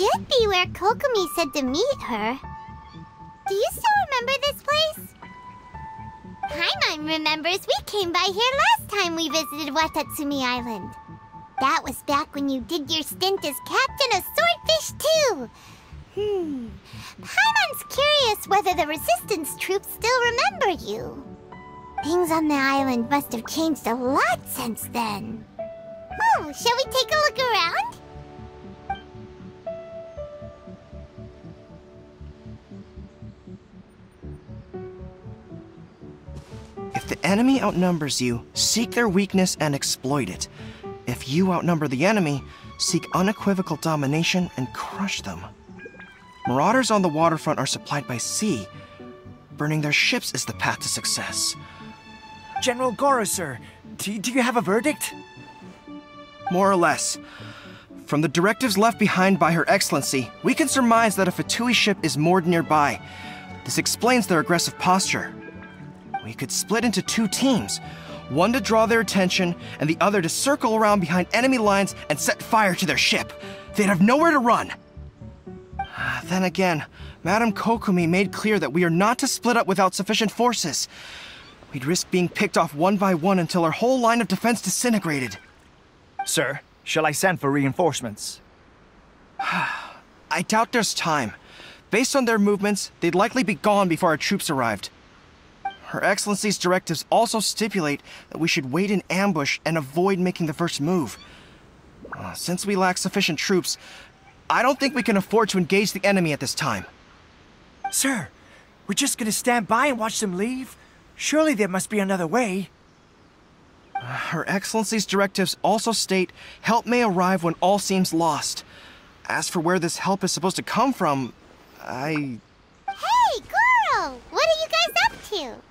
Should be where Kokomi said to meet her. Do you still remember this place? Paimon remembers we came by here last time we visited Watatsumi Island. That was back when you did your stint as captain of Swordfish 2. Hmm. Paimon's curious whether the Resistance troops still remember you. Things on the island must have changed a lot since then. Oh, shall we take a look around? Enemy outnumbers you, seek their weakness and exploit it. If you outnumber the enemy, seek unequivocal domination and crush them. Marauders on the waterfront are supplied by sea. Burning their ships is the path to success. General Goro, sir, do, do you have a verdict? More or less. From the directives left behind by Her Excellency, we can surmise that a Fatui ship is moored nearby. This explains their aggressive posture. We could split into two teams, one to draw their attention, and the other to circle around behind enemy lines and set fire to their ship. They'd have nowhere to run. Ah, then again, Madame Kokomi made clear that we are not to split up without sufficient forces. We'd risk being picked off one by one until our whole line of defense disintegrated. Sir, shall I send for reinforcements? I doubt there's time. Based on their movements, they'd likely be gone before our troops arrived. Her Excellency's directives also stipulate that we should wait in ambush and avoid making the first move. Uh, since we lack sufficient troops, I don't think we can afford to engage the enemy at this time. Sir, we're just gonna stand by and watch them leave? Surely there must be another way. Her Excellency's directives also state help may arrive when all seems lost. As for where this help is supposed to come from, I... Hey, Goro! What are you guys up to?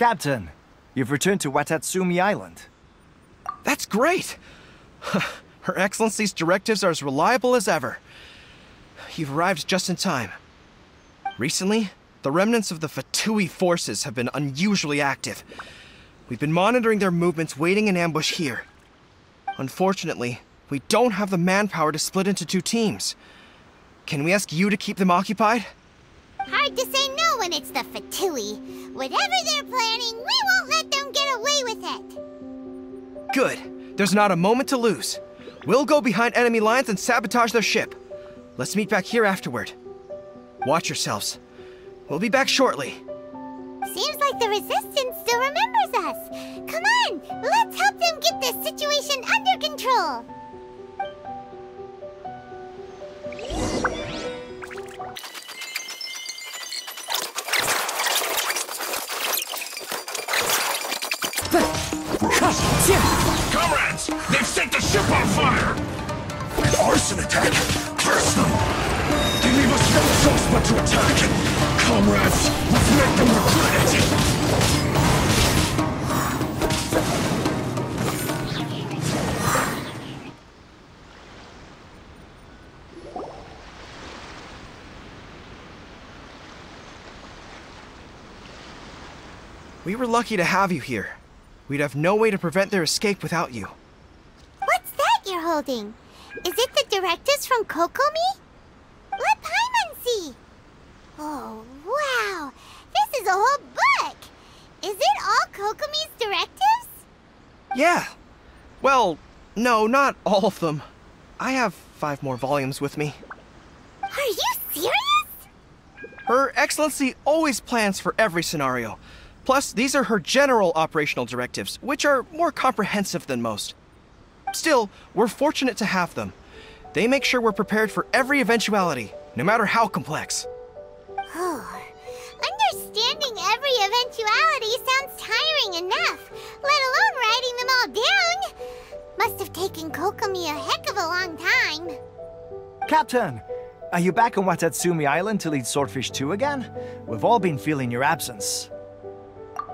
Captain, you've returned to Watatsumi Island. That's great! Her Excellency's directives are as reliable as ever. You've arrived just in time. Recently, the remnants of the Fatui forces have been unusually active. We've been monitoring their movements waiting in ambush here. Unfortunately, we don't have the manpower to split into two teams. Can we ask you to keep them occupied? Hard to say no when it's the Fatui. Whatever they're planning, we won't let them get away with it. Good. There's not a moment to lose. We'll go behind enemy lines and sabotage their ship. Let's meet back here afterward. Watch yourselves. We'll be back shortly. Seems like the Resistance still remembers us. Come on, let's help them get this situation under control. Comrades, they've set the ship on fire! An arson attack? Curse them! They leave us no choice but to attack! Comrades, let's make them regret it! We were lucky to have you here. We'd have no way to prevent their escape without you. What's that you're holding? Is it the directives from Kokomi? Let Paimon see. Oh, wow. This is a whole book. Is it all Kokomi's directives? Yeah. Well, no, not all of them. I have five more volumes with me. Are you serious? Her Excellency always plans for every scenario. Plus, these are her general operational directives, which are more comprehensive than most. Still, we're fortunate to have them. They make sure we're prepared for every eventuality, no matter how complex. Oh, understanding every eventuality sounds tiring enough, let alone writing them all down. Must have taken Kokomi a heck of a long time. Captain, are you back on Watatsumi Island to lead Swordfish 2 again? We've all been feeling your absence.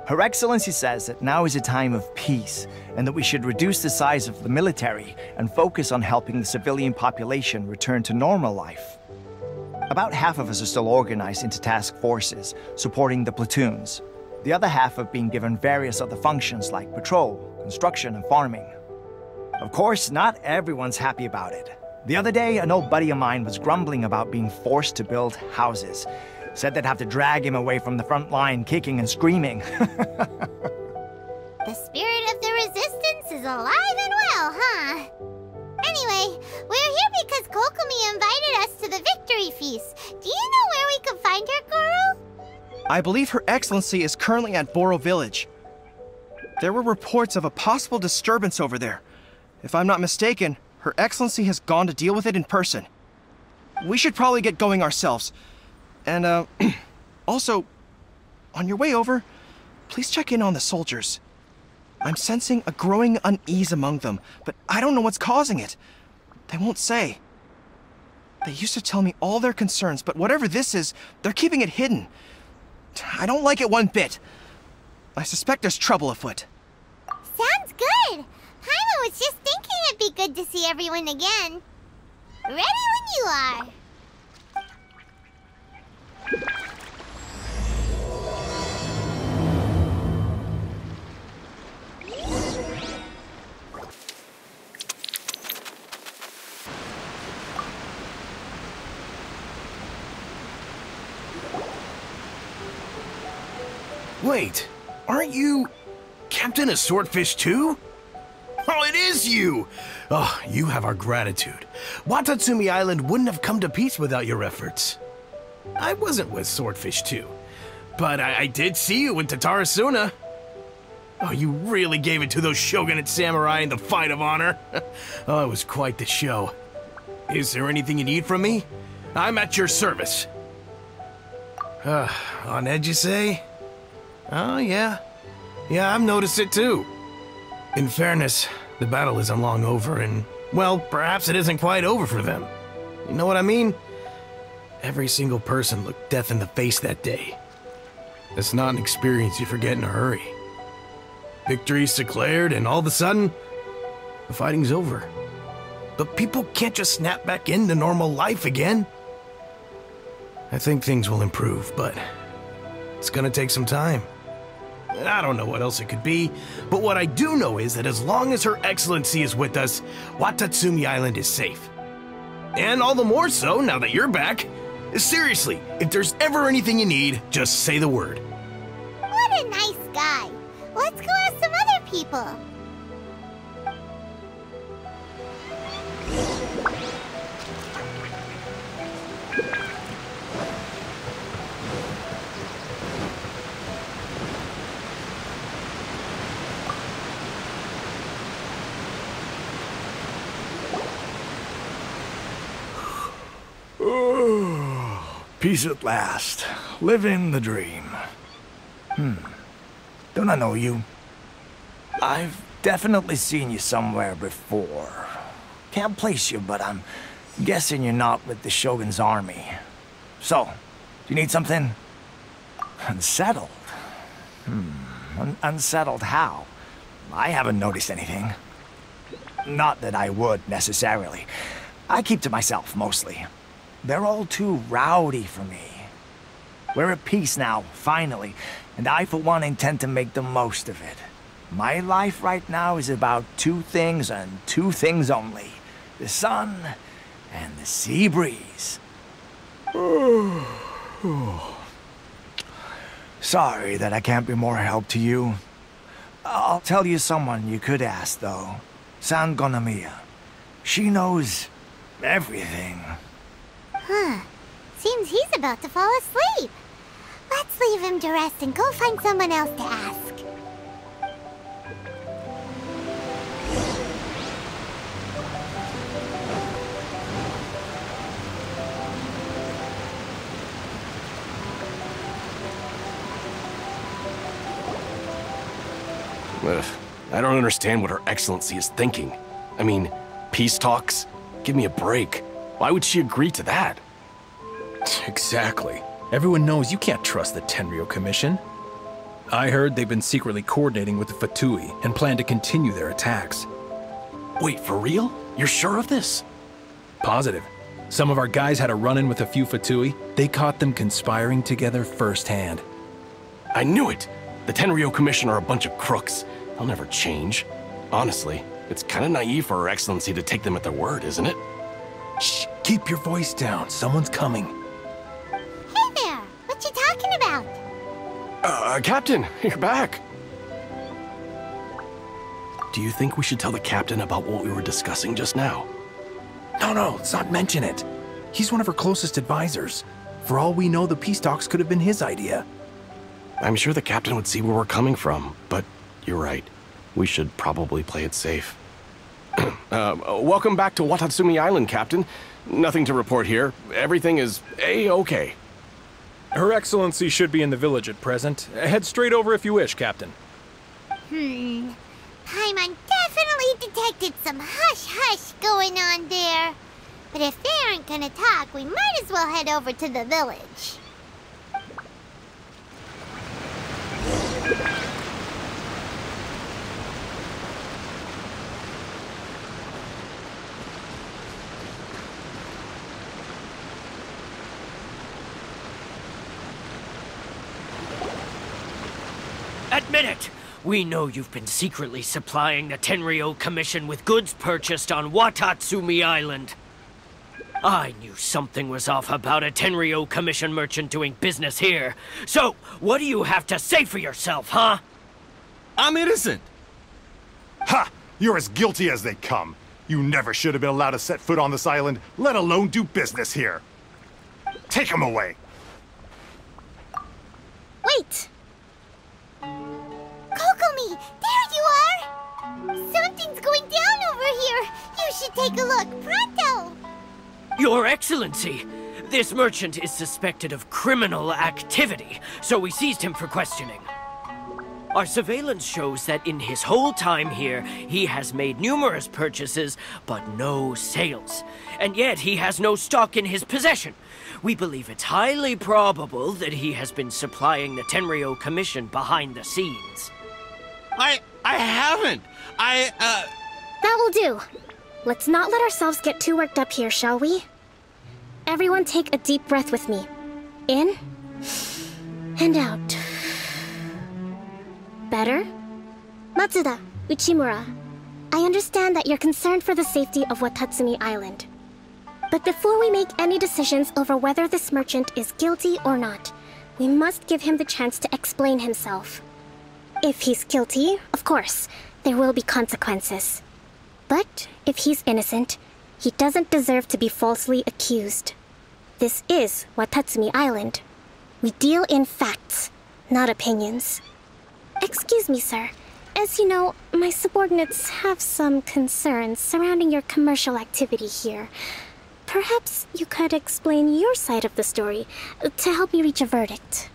Her Excellency says that now is a time of peace, and that we should reduce the size of the military and focus on helping the civilian population return to normal life. About half of us are still organized into task forces, supporting the platoons. The other half have been given various other functions like patrol, construction, and farming. Of course, not everyone's happy about it, The other day, an old buddy of mine was grumbling about being forced to build houses. Said they'd have to drag him away from the front line, kicking and screaming. The spirit of the resistance is alive and well, huh? Anyway, we're here because Kokomi invited us to the victory feast. Do you know where we can find her, Goro? I believe Her Excellency is currently at Borou Village. There were reports of a possible disturbance over there. If I'm not mistaken, Her Excellency has gone to deal with it in person. We should probably get going ourselves. And, uh, also, on your way over, please check in on the soldiers. I'm sensing a growing unease among them, but I don't know what's causing it. They won't say. They used to tell me all their concerns, but whatever this is, they're keeping it hidden. I don't like it one bit. I suspect there's trouble afoot. Sounds good. Paimon was just thinking it'd be good to see everyone again. Ready when you are. Wait, aren't you Captain of Swordfish too? Oh, it is you! Oh, you have our gratitude. Watatsumi Island wouldn't have come to peace without your efforts. I wasn't with Swordfish 2, but I, I did see you with Tatarasuna. Oh, you really gave it to those shogunate samurai in the fight of honor. oh, it was quite the show. Is there anything you need from me? I'm at your service. Uh, on edge, you say? Oh, yeah. Yeah, I've noticed it too. In fairness, the battle isn't long over, and, well, perhaps it isn't quite over for them. You know what I mean? Every single person looked death in the face that day. It's not an experience you forget in a hurry. Victory's declared, and all of a sudden, the fighting's over. But people can't just snap back into normal life again. I think things will improve, but it's gonna take some time. I don't know what else it could be, but what I do know is that as long as Her Excellency is with us, Watatsumi Island is safe. And all the more so now that you're back. Seriously, if there's ever anything you need, just say the word. What a nice guy. Let's go ask some other people. Peace at last. Living the dream. Hmm. Don't I know you? I've definitely seen you somewhere before. Can't place you, but I'm guessing you're not with the Shogun's army. So, do you need something? Unsettled? Hmm. Un unsettled how? I haven't noticed anything. Not that I would, necessarily. I keep to myself, mostly. They're all too rowdy for me. We're at peace now, finally, and I, for one, intend to make the most of it. My life right now is about two things and two things only. The sun and the sea breeze. Sorry that I can't be more help to you. I'll tell you someone you could ask, though. Sangonomiya. She knows everything. Huh. Seems he's about to fall asleep. Let's leave him to rest and go find someone else to ask. Ugh, I don't understand what Her Excellency is thinking. I mean, peace talks? Give me a break. Why would she agree to that? Exactly. Everyone knows you can't trust the Tenryo Commission. I heard they've been secretly coordinating with the Fatui and plan to continue their attacks. Wait, for real? You're sure of this? Positive. Some of our guys had a run-in with a few Fatui. They caught them conspiring together firsthand. I knew it! The Tenryo Commission are a bunch of crooks. They'll never change. Honestly, it's kinda naive for Her Excellency to take them at their word, isn't it? Keep your voice down. Someone's coming. Hey there! What you talking about? Uh, Captain, you're back. Do you think we should tell the captain about what we were discussing just now? No, no, let's not mention it. He's one of her closest advisors. For all we know, the peace talks could have been his idea. I'm sure the captain would see where we're coming from, but you're right. We should probably play it safe. uh, welcome back to Watatsumi Island, Captain. Nothing to report here. Everything is A-okay. Her Excellency should be in the village at present. Head straight over if you wish, Captain. Hmm. Paimon definitely detected some hush-hush going on there. But if they aren't gonna talk, we might as well head over to the village. Admit it! We know you've been secretly supplying the Tenryo Commission with goods purchased on Watatsumi Island. I knew something was off about a Tenryo Commission merchant doing business here. So, what do you have to say for yourself, huh? I'm innocent. Ha! You're as guilty as they come. You never should have been allowed to set foot on this island, let alone do business here. Take him away. Wait! There you are! Something's going down over here! You should take a look, pronto! Your Excellency! This merchant is suspected of criminal activity, so we seized him for questioning. Our surveillance shows that in his whole time here, he has made numerous purchases, but no sales. And yet he has no stock in his possession. We believe it's highly probable that he has been supplying the Tenryo Commission behind the scenes. I I haven't. I uh That will do. Let's not let ourselves get too worked up here, shall we? Everyone take a deep breath with me. In and out. Better? Matsuda, Uchimura, I understand that you're concerned for the safety of Watatsumi Island. But before we make any decisions over whether this merchant is guilty or not, we must give him the chance to explain himself. If he's guilty, of course, there will be consequences. But if he's innocent, he doesn't deserve to be falsely accused. This is Watatsumi Island. We deal in facts, not opinions. Excuse me, sir. As you know, my subordinates have some concerns surrounding your commercial activity here. Perhaps you could explain your side of the story to help me reach a verdict.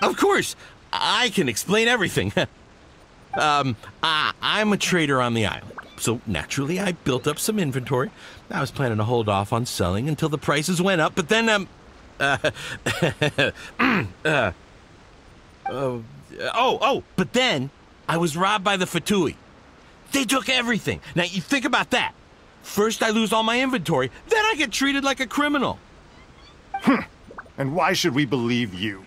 of course I can explain everything. um I I'm a trader on the island. So naturally I built up some inventory. I was planning to hold off on selling until the prices went up, but then um uh, uh, oh, oh, but then I was robbed by the Fatui. They took everything. Now you think about that. First I lose all my inventory, then I get treated like a criminal. And why should we believe you?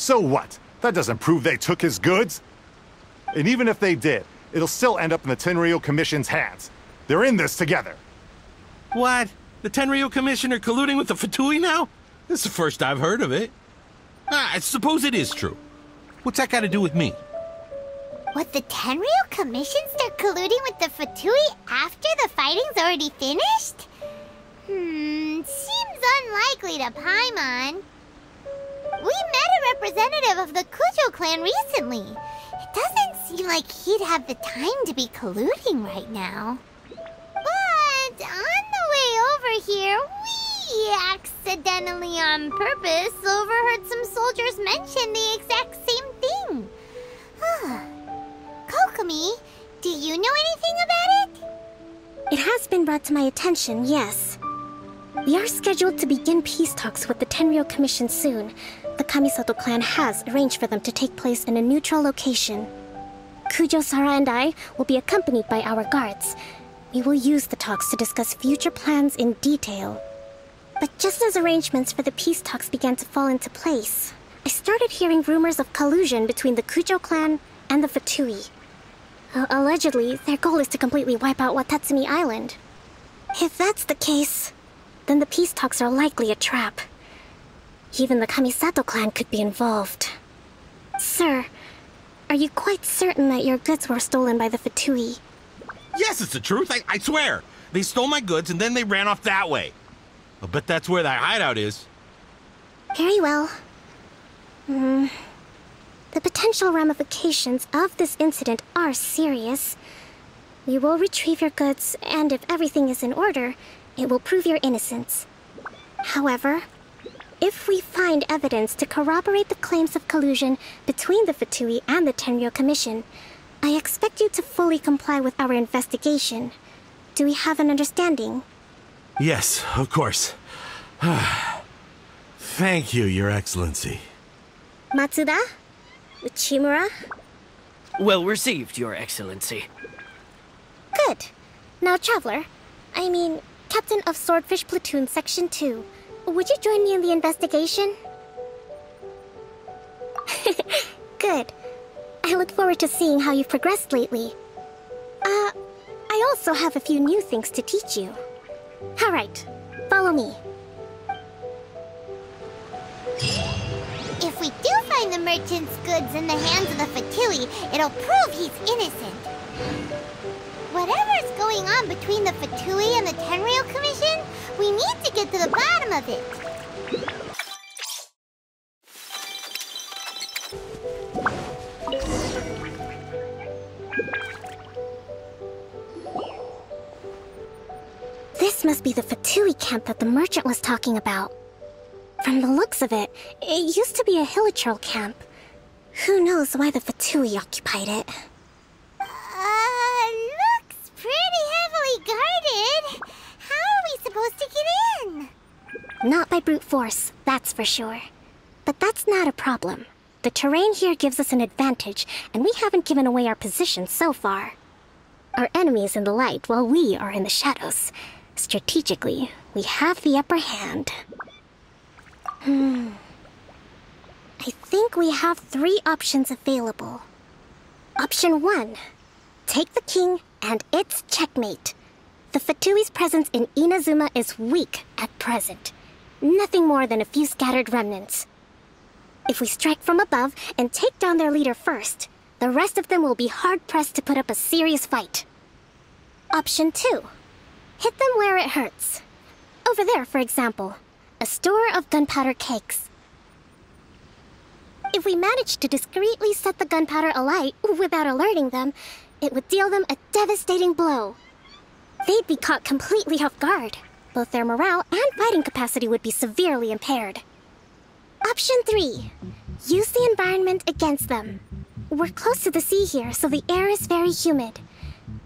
So what? That doesn't prove they took his goods. And even if they did, it'll still end up in the Tenryo Commission's hands. They're in this together. What? The Tenryo are colluding with the Fatui now? This is the first I've heard of it. Ah, I suppose it is true. What's that got to do with me? What, the Tenryo Commission start colluding with the Fatui after the fighting's already finished? Hmm, seems unlikely to Paimon. We met a representative of the Kujo clan recently. It doesn't seem like he'd have the time to be colluding right now. But on the way over here, we accidentally on purpose overheard some soldiers mention the exact same thing. Huh. Kokomi, do you know anything about it? It has been brought to my attention, yes. We are scheduled to begin peace talks with the Tenryo Commission soon. The Kamisato clan has arranged for them to take place in a neutral location. Kujo Sara and I will be accompanied by our guards. We will use the talks to discuss future plans in detail. But just as arrangements for the peace talks began to fall into place, I started hearing rumors of collusion between the Kujo clan and the Fatui. Uh, allegedly, their goal is to completely wipe out Watatsumi Island. If that's the case, then the peace talks are likely a trap. Even the Kamisato clan could be involved. Sir, are you quite certain that your goods were stolen by the Fatui? Yes, it's the truth. I, I swear. They stole my goods and then they ran off that way. I bet that's where that hideout is. Very well. Hmm. The potential ramifications of this incident are serious. We will retrieve your goods, and if everything is in order, it will prove your innocence. However, if we find evidence to corroborate the claims of collusion between the Fatui and the Tenryo Commission, I expect you to fully comply with our investigation. Do we have an understanding? Yes, of course. Thank you, Your Excellency. Matsuda? Uchimura? Well received, Your Excellency. Good. Now, Traveler, I mean, Captain of Swordfish Platoon Section 2, would you join me in the investigation? Good. I look forward to seeing how you've progressed lately. Uh, I also have a few new things to teach you. Alright, follow me. If we do find the merchant's goods in the hands of the Fatui, it'll prove he's innocent. Whatever's going on between the Fatui and the Tenryo Commission, we need to get to the bottom of it. This must be the Fatui camp that the merchant was talking about. From the looks of it, it used to be a Hilichurl camp. Who knows why the Fatui occupied it? Uh, looks pretty heavily guarded. Supposed to get in? Not by brute force, that's for sure. But that's not a problem. The terrain here gives us an advantage, and we haven't given away our position so far. Our enemy is in the light while we are in the shadows. Strategically, we have the upper hand. Hmm. I think we have three options available. Option one take the king, and it's checkmate. The Fatui's presence in Inazuma is weak at present. Nothing more than a few scattered remnants. If we strike from above and take down their leader first, the rest of them will be hard pressed to put up a serious fight. Option two hit them where it hurts. Over there, for example, a store of gunpowder cakes. If we manage to discreetly set the gunpowder alight without alerting them, it would deal them a devastating blow. They'd be caught completely off guard. Both their morale and fighting capacity would be severely impaired. Option 3. Use the environment against them. We're close to the sea here, so the air is very humid.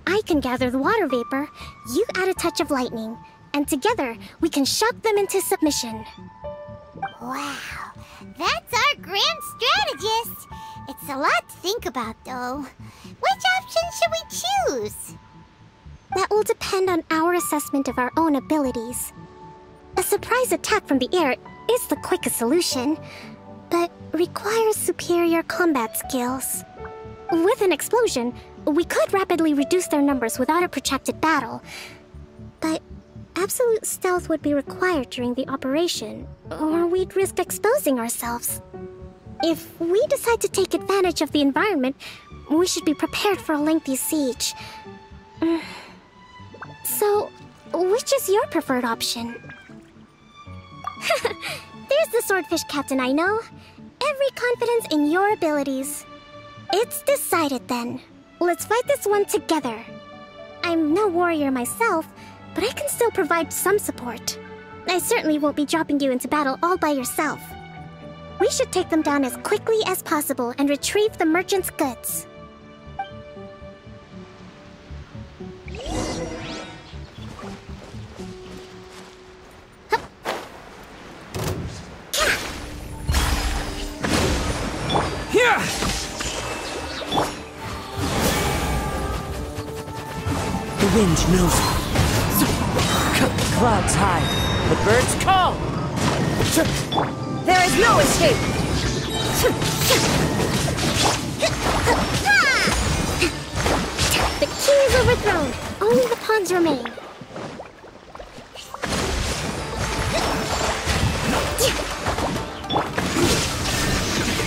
I can gather the water vapor, you add a touch of lightning, and together we can shock them into submission. Wow, that's our grand strategist. It's a lot to think about, though. Which option should we choose? That will depend on our assessment of our own abilities. A surprise attack from the air is the quickest solution, but requires superior combat skills. With an explosion, we could rapidly reduce their numbers without a protracted battle. But absolute stealth would be required during the operation, or we'd risk exposing ourselves. If we decide to take advantage of the environment, we should be prepared for a lengthy siege. Mm. So, which is your preferred option? There's the swordfish captain I know. Every confidence in your abilities. It's decided then. Let's fight this one together. I'm no warrior myself, but I can still provide some support. I certainly won't be dropping you into battle all by yourself. We should take them down as quickly as possible and retrieve the merchant's goods. The wind knows The Clouds hide, the birds call! There is no escape! The king is overthrown. Only the pawns remain.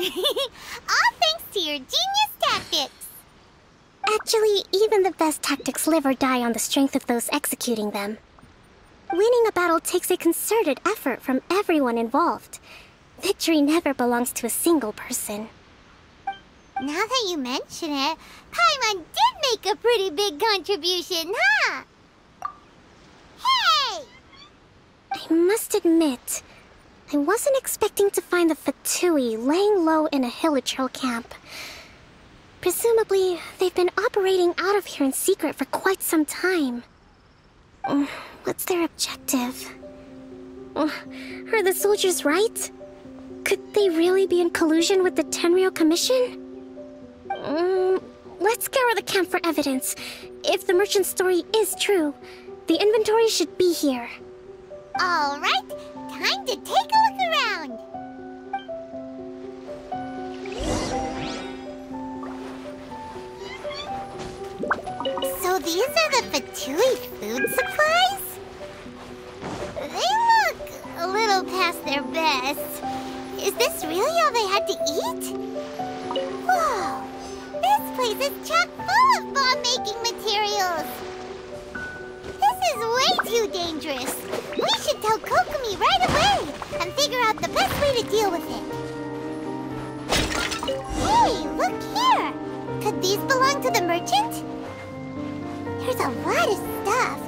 All thanks to your genius tactics. Actually, even the best tactics live or die on the strength of those executing them. Winning a battle takes a concerted effort from everyone involved. Victory never belongs to a single person. Now that you mention it, Paimon did make a pretty big contribution, huh? Hey! I must admit, I wasn't expecting to find the Fatui laying low in a Hilichurl camp. Presumably, they've been operating out of here in secret for quite some time. Mm, What's their objective? Mm, Are the soldiers right? Could they really be in collusion with the Tenryou Commission? Mm, let's scour the camp for evidence. If the merchant's story is true, the inventory should be here. All right, time to take a look around. So these are the Fatui food supplies? They look a little past their best. Is this really all they had to eat? Whoa! This place is chock full of bomb-making materials! This is way too dangerous! We should tell Kokomi right away and figure out the best way to deal with it. Hey, look here! Could these belong to the merchant? There's a lot of stuff.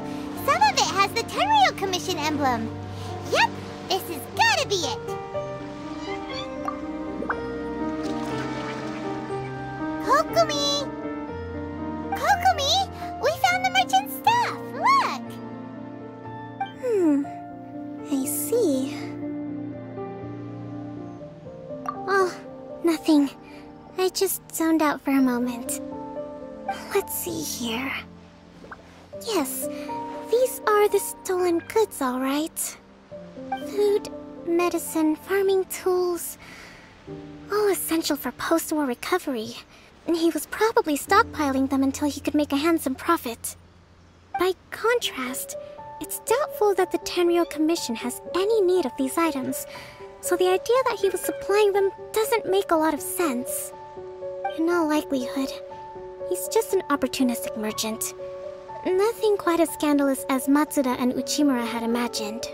Some of it has the Tenryou Commission emblem. Yep, this has gotta be it. Kokomi! Kokomi! Hmm. I see. Oh, nothing. I just zoned out for a moment. Let's see here. Yes, these are the stolen goods, all right. Food, medicine, farming tools. All essential for post war recovery. And he was probably stockpiling them until he could make a handsome profit. By contrast, it's doubtful that the Tenryou Commission has any need of these items, so the idea that he was supplying them doesn't make a lot of sense. In all likelihood, he's just an opportunistic merchant. Nothing quite as scandalous as Matsuda and Uchimura had imagined.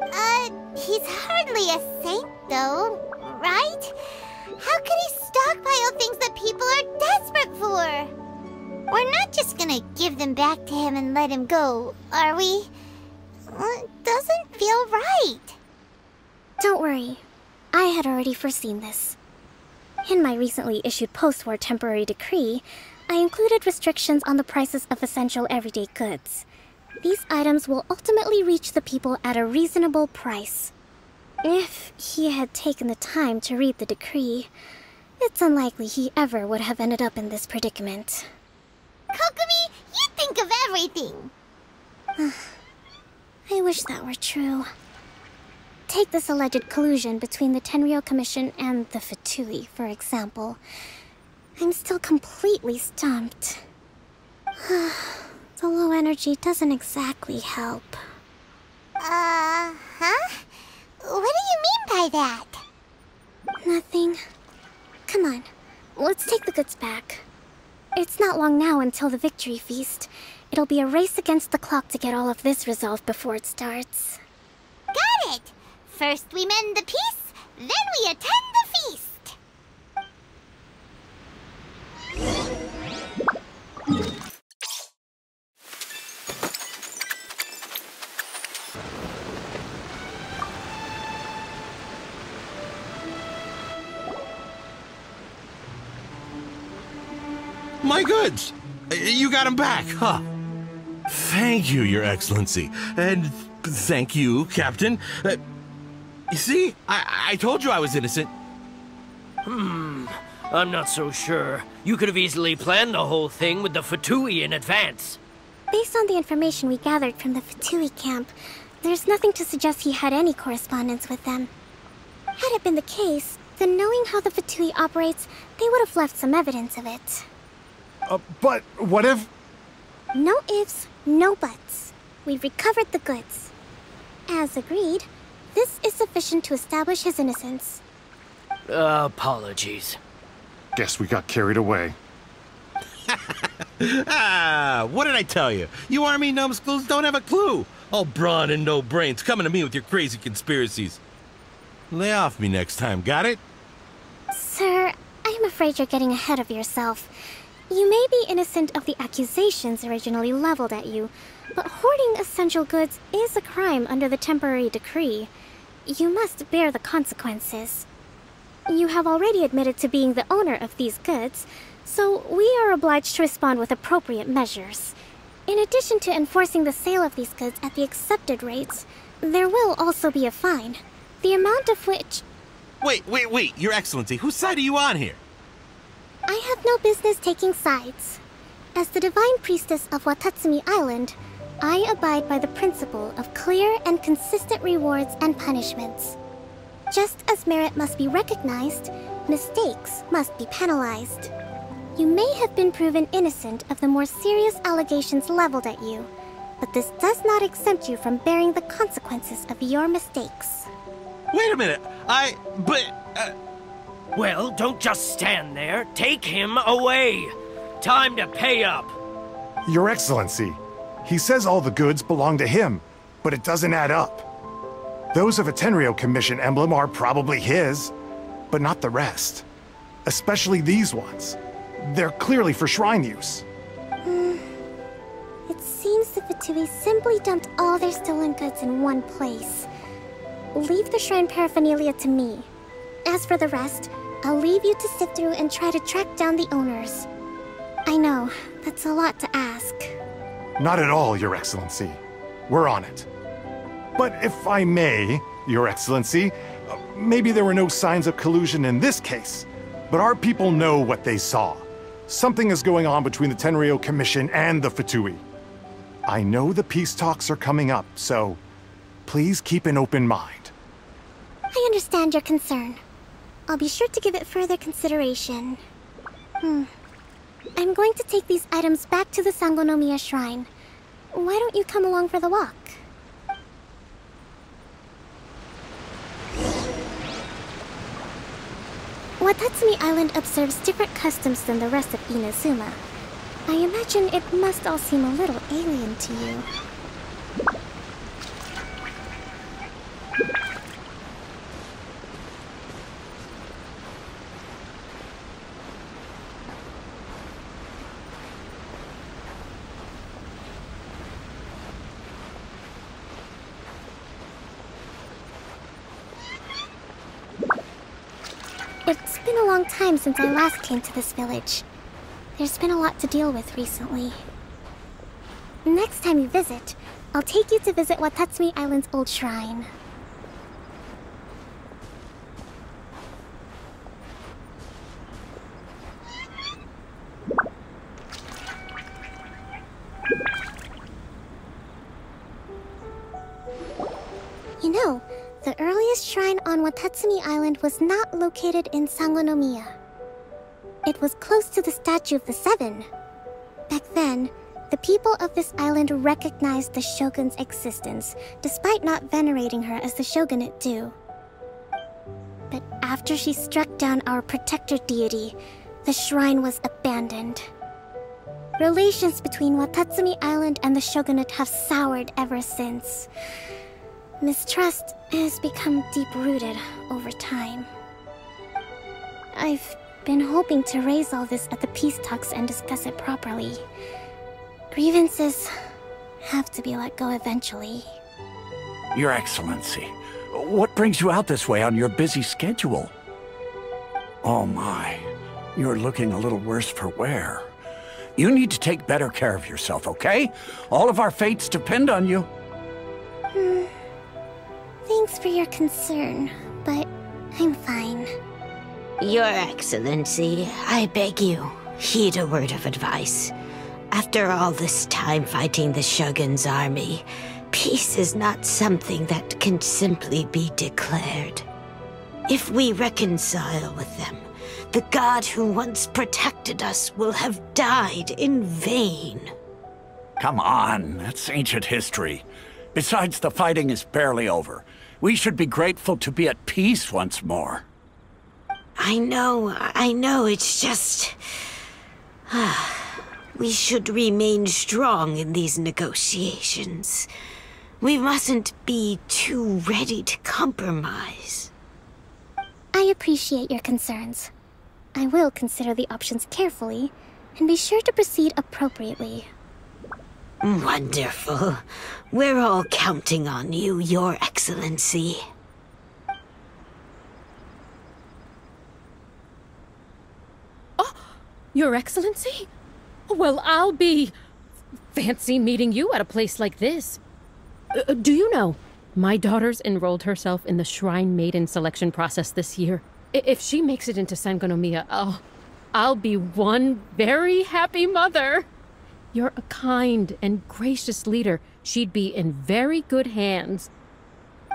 Uh, he's hardly a saint, though, right? How could he stockpile things that people are desperate for? We're not just gonna give them back to him and let him go, are we? It doesn't feel right. Don't worry, I had already foreseen this. In my recently issued post war temporary decree, I included restrictions on the prices of essential everyday goods. These items will ultimately reach the people at a reasonable price. If he had taken the time to read the decree, it's unlikely he ever would have ended up in this predicament. Kokomi, you think of everything. I wish that were true. Take this alleged collusion between the Tenryou Commission and the Fatui, for example. I'm still completely stumped. the low energy doesn't exactly help. Uh, huh? What do you mean by that? Nothing. Come on, let's take the goods back. It's not long now until the victory feast. It'll be a race against the clock to get all of this resolved before it starts. Got it! First we mend the peace, then we attend the feast. My goods! You got them back, huh? Thank you, Your Excellency. And thank you, Captain. Uh, you see, I, I told you I was innocent. Hmm. I'm not so sure. You could have easily planned the whole thing with the Fatui in advance. Based on the information we gathered from the Fatui camp, there's nothing to suggest he had any correspondence with them. Had it been the case, then knowing how the Fatui operates, they would have left some evidence of it. Uh, but what if... No ifs, no buts. We've recovered the goods. As agreed, this is sufficient to establish his innocence. Uh, apologies. Guess we got carried away. ah, what did I tell you? You army numbskulls don't have a clue. All brawn and no brains coming to me with your crazy conspiracies. Lay off me next time, got it? Sir, I'm afraid you're getting ahead of yourself. You may be innocent of the accusations originally leveled at you, but hoarding essential goods is a crime under the temporary decree. You must bear the consequences. You have already admitted to being the owner of these goods, so we are obliged to respond with appropriate measures. In addition to enforcing the sale of these goods at the accepted rates, there will also be a fine, the amount of which... Wait, wait, wait, Your Excellency, whose side are you on here? I have no business taking sides. As the Divine Priestess of Watatsumi Island, I abide by the principle of clear and consistent rewards and punishments. Just as merit must be recognized, mistakes must be penalized. You may have been proven innocent of the more serious allegations leveled at you, but this does not exempt you from bearing the consequences of your mistakes. Wait a minute, I... but... Uh... Well, don't just stand there. Take him away. Time to pay up. Your Excellency, he says all the goods belong to him, but it doesn't add up. Those of a Tenryou Commission emblem are probably his, but not the rest. Especially these ones. They're clearly for shrine use. Hmm. It seems the Fatui simply dumped all their stolen goods in one place. Leave the shrine paraphernalia to me. As for the rest, I'll leave you to sift through and try to track down the owners. I know, that's a lot to ask. Not at all, Your Excellency. We're on it. But if I may, Your Excellency, uh, maybe there were no signs of collusion in this case, but our people know what they saw. Something is going on between the Tenryou Commission and the Fatui. I know the peace talks are coming up, so please keep an open mind. I understand your concern. I'll be sure to give it further consideration. Hmm. I'm going to take these items back to the Sangonomiya Shrine. Why don't you come along for the walk? Watatsumi Island observes different customs than the rest of Inazuma. I imagine it must all seem a little alien to you. It's been a long time since I last came to this village. There's been a lot to deal with recently. Next time you visit, I'll take you to visit Watatsumi Island's old shrine. Earliest shrine on Watatsumi Island was not located in Sangonomiya. It was close to the Statue of the Seven. Back then, the people of this island recognized the Shogun's existence, despite not venerating her as the Shogunate do. But after she struck down our protector deity, the shrine was abandoned. Relations between Watatsumi Island and the Shogunate have soured ever since. Mistrust has become deep-rooted over time. I've been hoping to raise all this at the peace talks and discuss it properly. Grievances have to be let go eventually. Your Excellency, what brings you out this way on your busy schedule? Oh my, you're looking a little worse for wear. You need to take better care of yourself, okay? All of our fates depend on you. Thanks for your concern, but I'm fine. Your Excellency, I beg you, heed a word of advice. After all this time fighting the Shogun's army, peace is not something that can simply be declared. If we reconcile with them, the god who once protected us will have died in vain. Come on, that's ancient history. Besides, the fighting is barely over. We should be grateful to be at peace once more. I know, I know, it's just. we should remain strong in these negotiations. We mustn't be too ready to compromise. I appreciate your concerns. I will consider the options carefully and be sure to proceed appropriately. Wonderful. We're all counting on you, Your Excellency. Oh, Your Excellency? Well, I'll be... Fancy meeting you at a place like this. Uh, do you know, my daughter's enrolled herself in the Shrine Maiden selection process this year. I if she makes it into Sangonomiya, I'll... I'll be one very happy mother. You're a kind and gracious leader. She'd be in very good hands.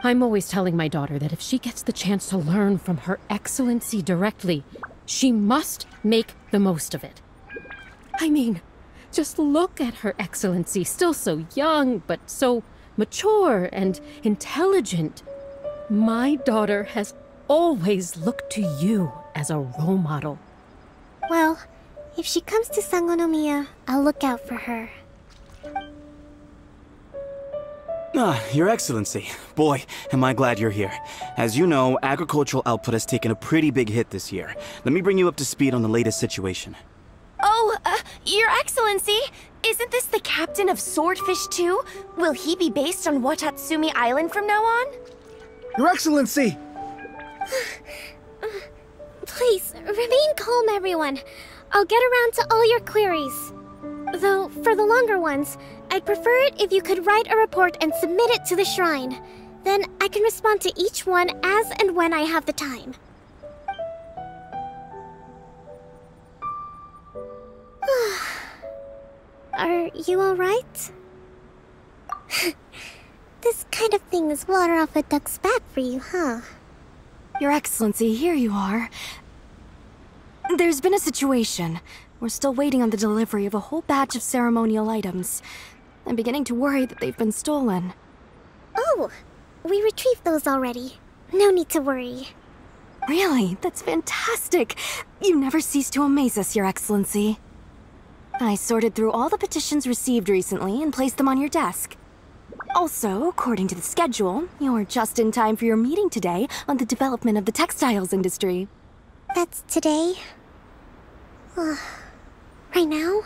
I'm always telling my daughter that if she gets the chance to learn from Her Excellency directly, she must make the most of it. I mean, just look at Her Excellency, still so young, but so mature and intelligent. My daughter has always looked to you as a role model. Well, if she comes to Sangonomiya, I'll look out for her. Ah, Your Excellency. Boy, am I glad you're here. As you know, agricultural output has taken a pretty big hit this year. Let me bring you up to speed on the latest situation. Oh, uh, Your Excellency! Isn't this the captain of Swordfish 2? Will he be based on Watatsumi Island from now on? Your Excellency! Please, remain calm, everyone. I'll get around to all your queries. Though, for the longer ones, I'd prefer it if you could write a report and submit it to the shrine. Then I can respond to each one as and when I have the time. Are you alright? this kind of thing is water off a duck's back for you, huh? Your Excellency, here you are. There's been a situation. We're still waiting on the delivery of a whole batch of ceremonial items. I'm beginning to worry that they've been stolen. Oh, we retrieved those already. No need to worry. Really? That's fantastic! You never cease to amaze us, Your Excellency. I sorted through all the petitions received recently and placed them on your desk. Also, according to the schedule, you're just in time for your meeting today on the development of the textiles industry. That's today? Right now?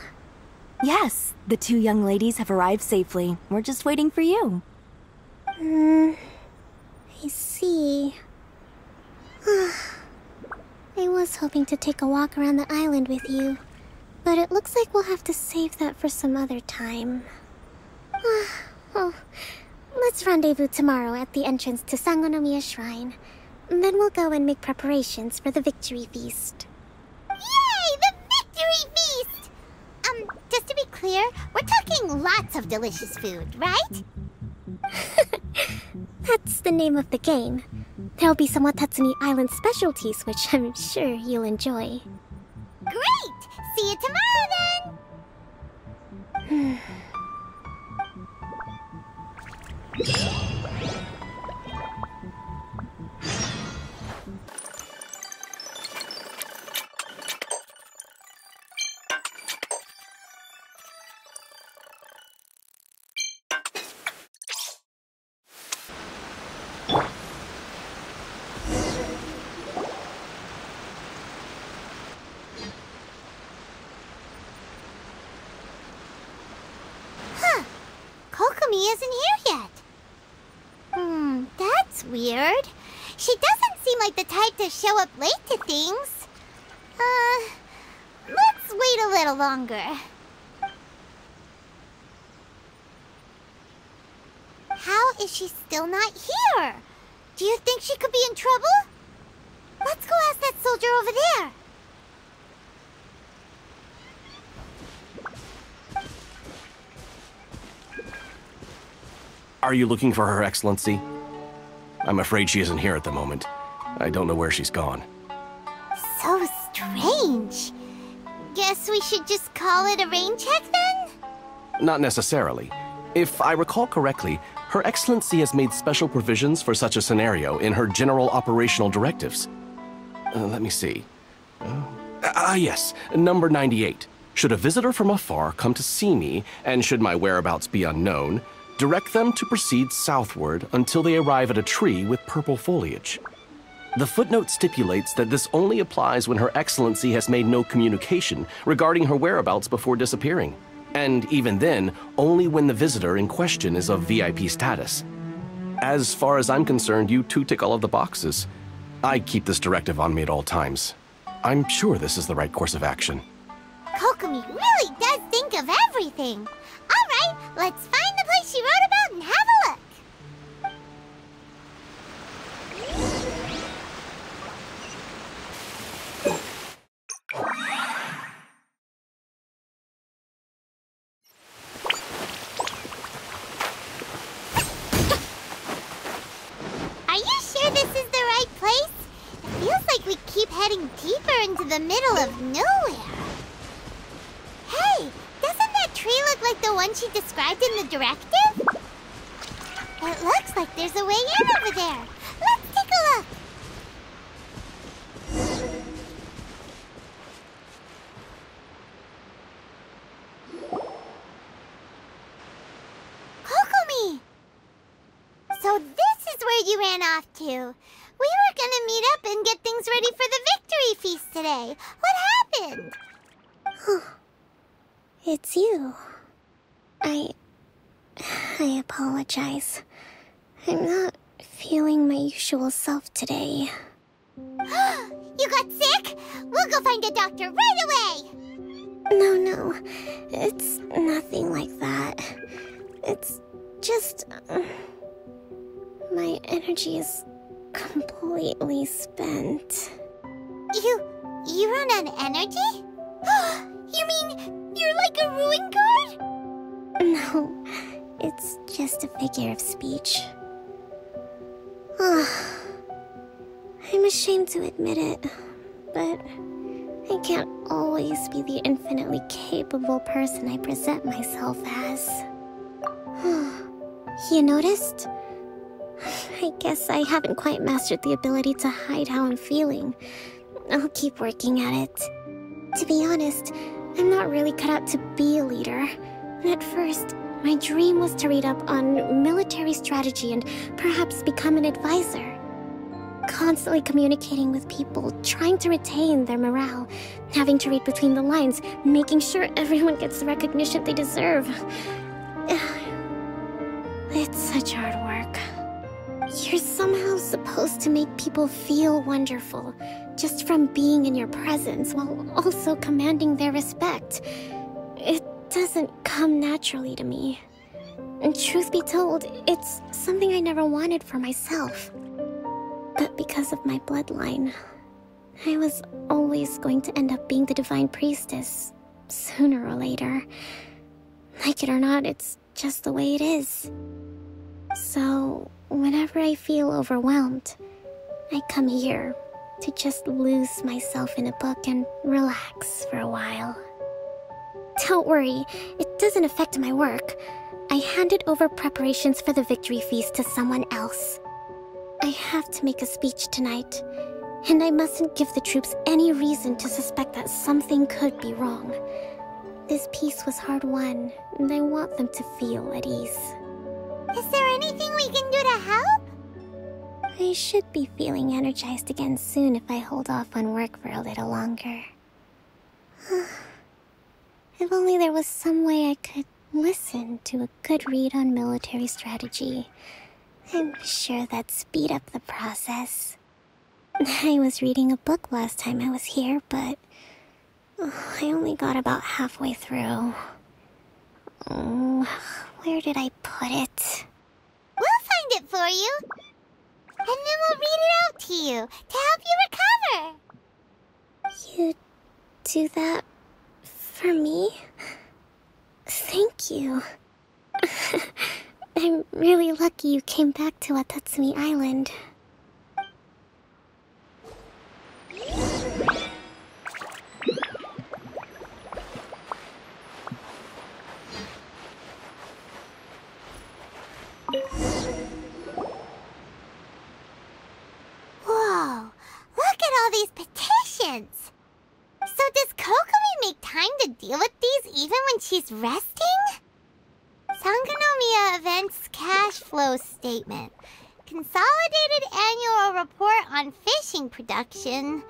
Yes, the two young ladies have arrived safely. We're just waiting for you. Hmm. I see. I was hoping to take a walk around the island with you, but it looks like we'll have to save that for some other time. oh, let's rendezvous tomorrow at the entrance to Sangonomiya Shrine. Then we'll go and make preparations for the victory feast. Yay! The victory feast! Um, just to be clear, we're talking lots of delicious food, right? That's the name of the game. There'll be some Watatsumi Island specialties, which I'm sure you'll enjoy. Great! See you tomorrow then! isn't here yet. Hmm, that's weird. She doesn't seem like the type to show up late to things. Uh, let's wait a little longer. How is she still not here? Do you think she could be in trouble? Let's go ask that soldier over there. Are you looking for Her Excellency? I'm afraid she isn't here at the moment. I don't know where she's gone. So strange. Guess we should just call it a rain check then? Not necessarily. If I recall correctly, Her Excellency has made special provisions for such a scenario in her general operational directives. Uh, let me see. Uh, ah, yes, number 98. Should a visitor from afar come to see me, and should my whereabouts be unknown, direct them to proceed southward until they arrive at a tree with purple foliage. The footnote stipulates that this only applies when Her Excellency has made no communication regarding her whereabouts before disappearing, and even then, only when the visitor in question is of VIP status. As far as I'm concerned, you two tick all of the boxes. I keep this directive on me at all times. I'm sure this is the right course of action. Kokomi really does think of everything. All right, let's find she wrote about and have a look. Are you sure this is the right place? It feels like we keep heading deeper into the middle of nowhere. Hey, doesn't that tree look the one she described in the directive? It looks like there's a way in over there. Let's take a look. Kokomi! So this is where you ran off to. We were gonna meet up and get things ready for the victory feast today. What happened? It's you. I. I apologize. I'm not feeling my usual self today. you got sick? We'll go find a doctor right away! No, no. It's nothing like that. It's just. uh, my energy is completely spent. You. you run on energy? you mean you're like a ruin guard? No, it's just a figure of speech. Ah, I'm ashamed to admit it, but I can't always be the infinitely capable person I present myself as. you noticed? I guess I haven't quite mastered the ability to hide how I'm feeling. I'll keep working at it. To be honest, I'm not really cut out to be a leader. At first, my dream was to read up on military strategy and perhaps become an advisor. Constantly communicating with people, trying to retain their morale, having to read between the lines, making sure everyone gets the recognition they deserve. It's such hard work. You're somehow supposed to make people feel wonderful just from being in your presence while also commanding their respect. It doesn't come naturally to me. And truth be told, it's something I never wanted for myself. But because of my bloodline, I was always going to end up being the Divine Priestess, sooner or later. Like it or not, it's just the way it is. So, whenever I feel overwhelmed, I come here to just lose myself in a book and relax for a while. Don't worry, it doesn't affect my work. I handed over preparations for the victory feast to someone else. I have to make a speech tonight, and I mustn't give the troops any reason to suspect that something could be wrong. This peace was hard won, and I want them to feel at ease. Is there anything we can do to help? I should be feeling energized again soon if I hold off on work for a little longer. if only there was some way I could listen to a good read on military strategy. I'm sure that'd speed up the process. I was reading a book last time I was here, but oh, I only got about halfway through. Oh, where did I put it? We'll find it for you. And then we'll read it out to you to help you recover. You do that for me? Thank you. I'm really lucky you came back to Watatsumi Island. Whoa, look at all these petitions! So does Kokomi make time to deal with these even when she's resting? Sangonomiya Events Cash Flow Statement. Consolidated Annual Report on Fishing Production.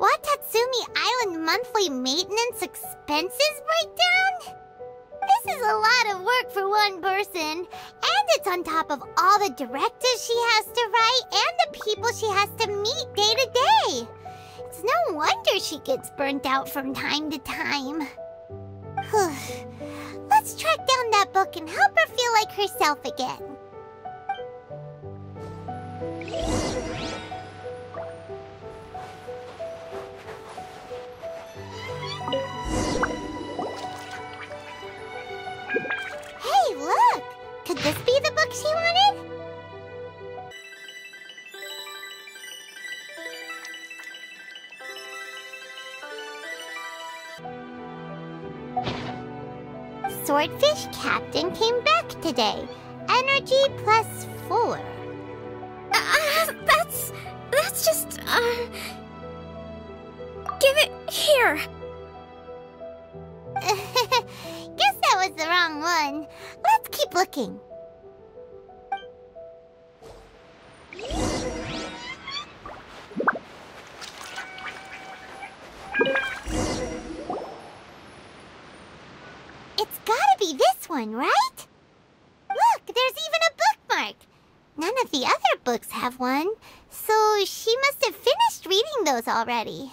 Watatsumi Island Monthly Maintenance Expenses Breakdown? This is a lot of work for one person, and it's on top of all the directives she has to write and the people she has to meet day to day. It's no wonder she gets burnt out from time to time. Let's track down that book and help her feel like herself again. Hey, look! Could this be the book she wanted? Swordfish Captain came back today. Energy plus four. Uh, that's. that's just. Uh. Give it here! Guess that was the wrong one. Let's keep looking. Already.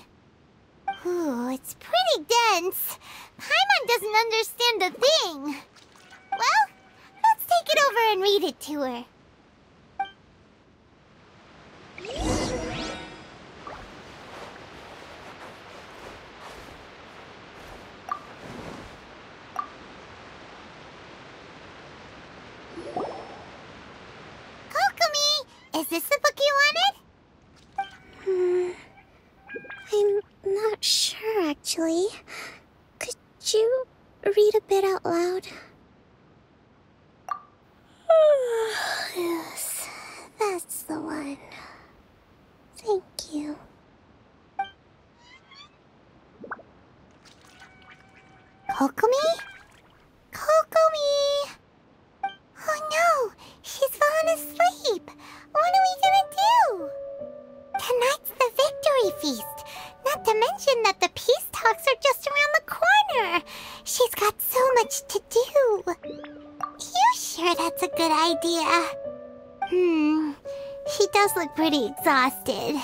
Exhausted.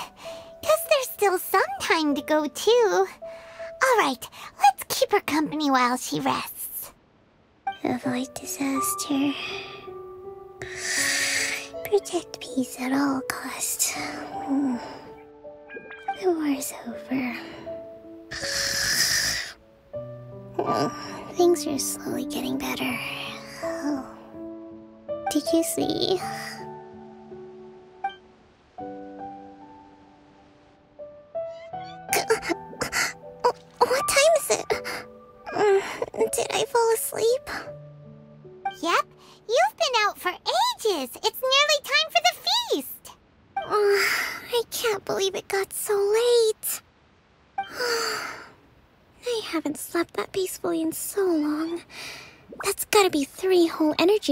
Guess there's still some time to go, too. Alright, let's keep her company while she rests. Avoid disaster. Protect peace at all costs. The war's over. Things are slowly getting better. Oh. Did you see?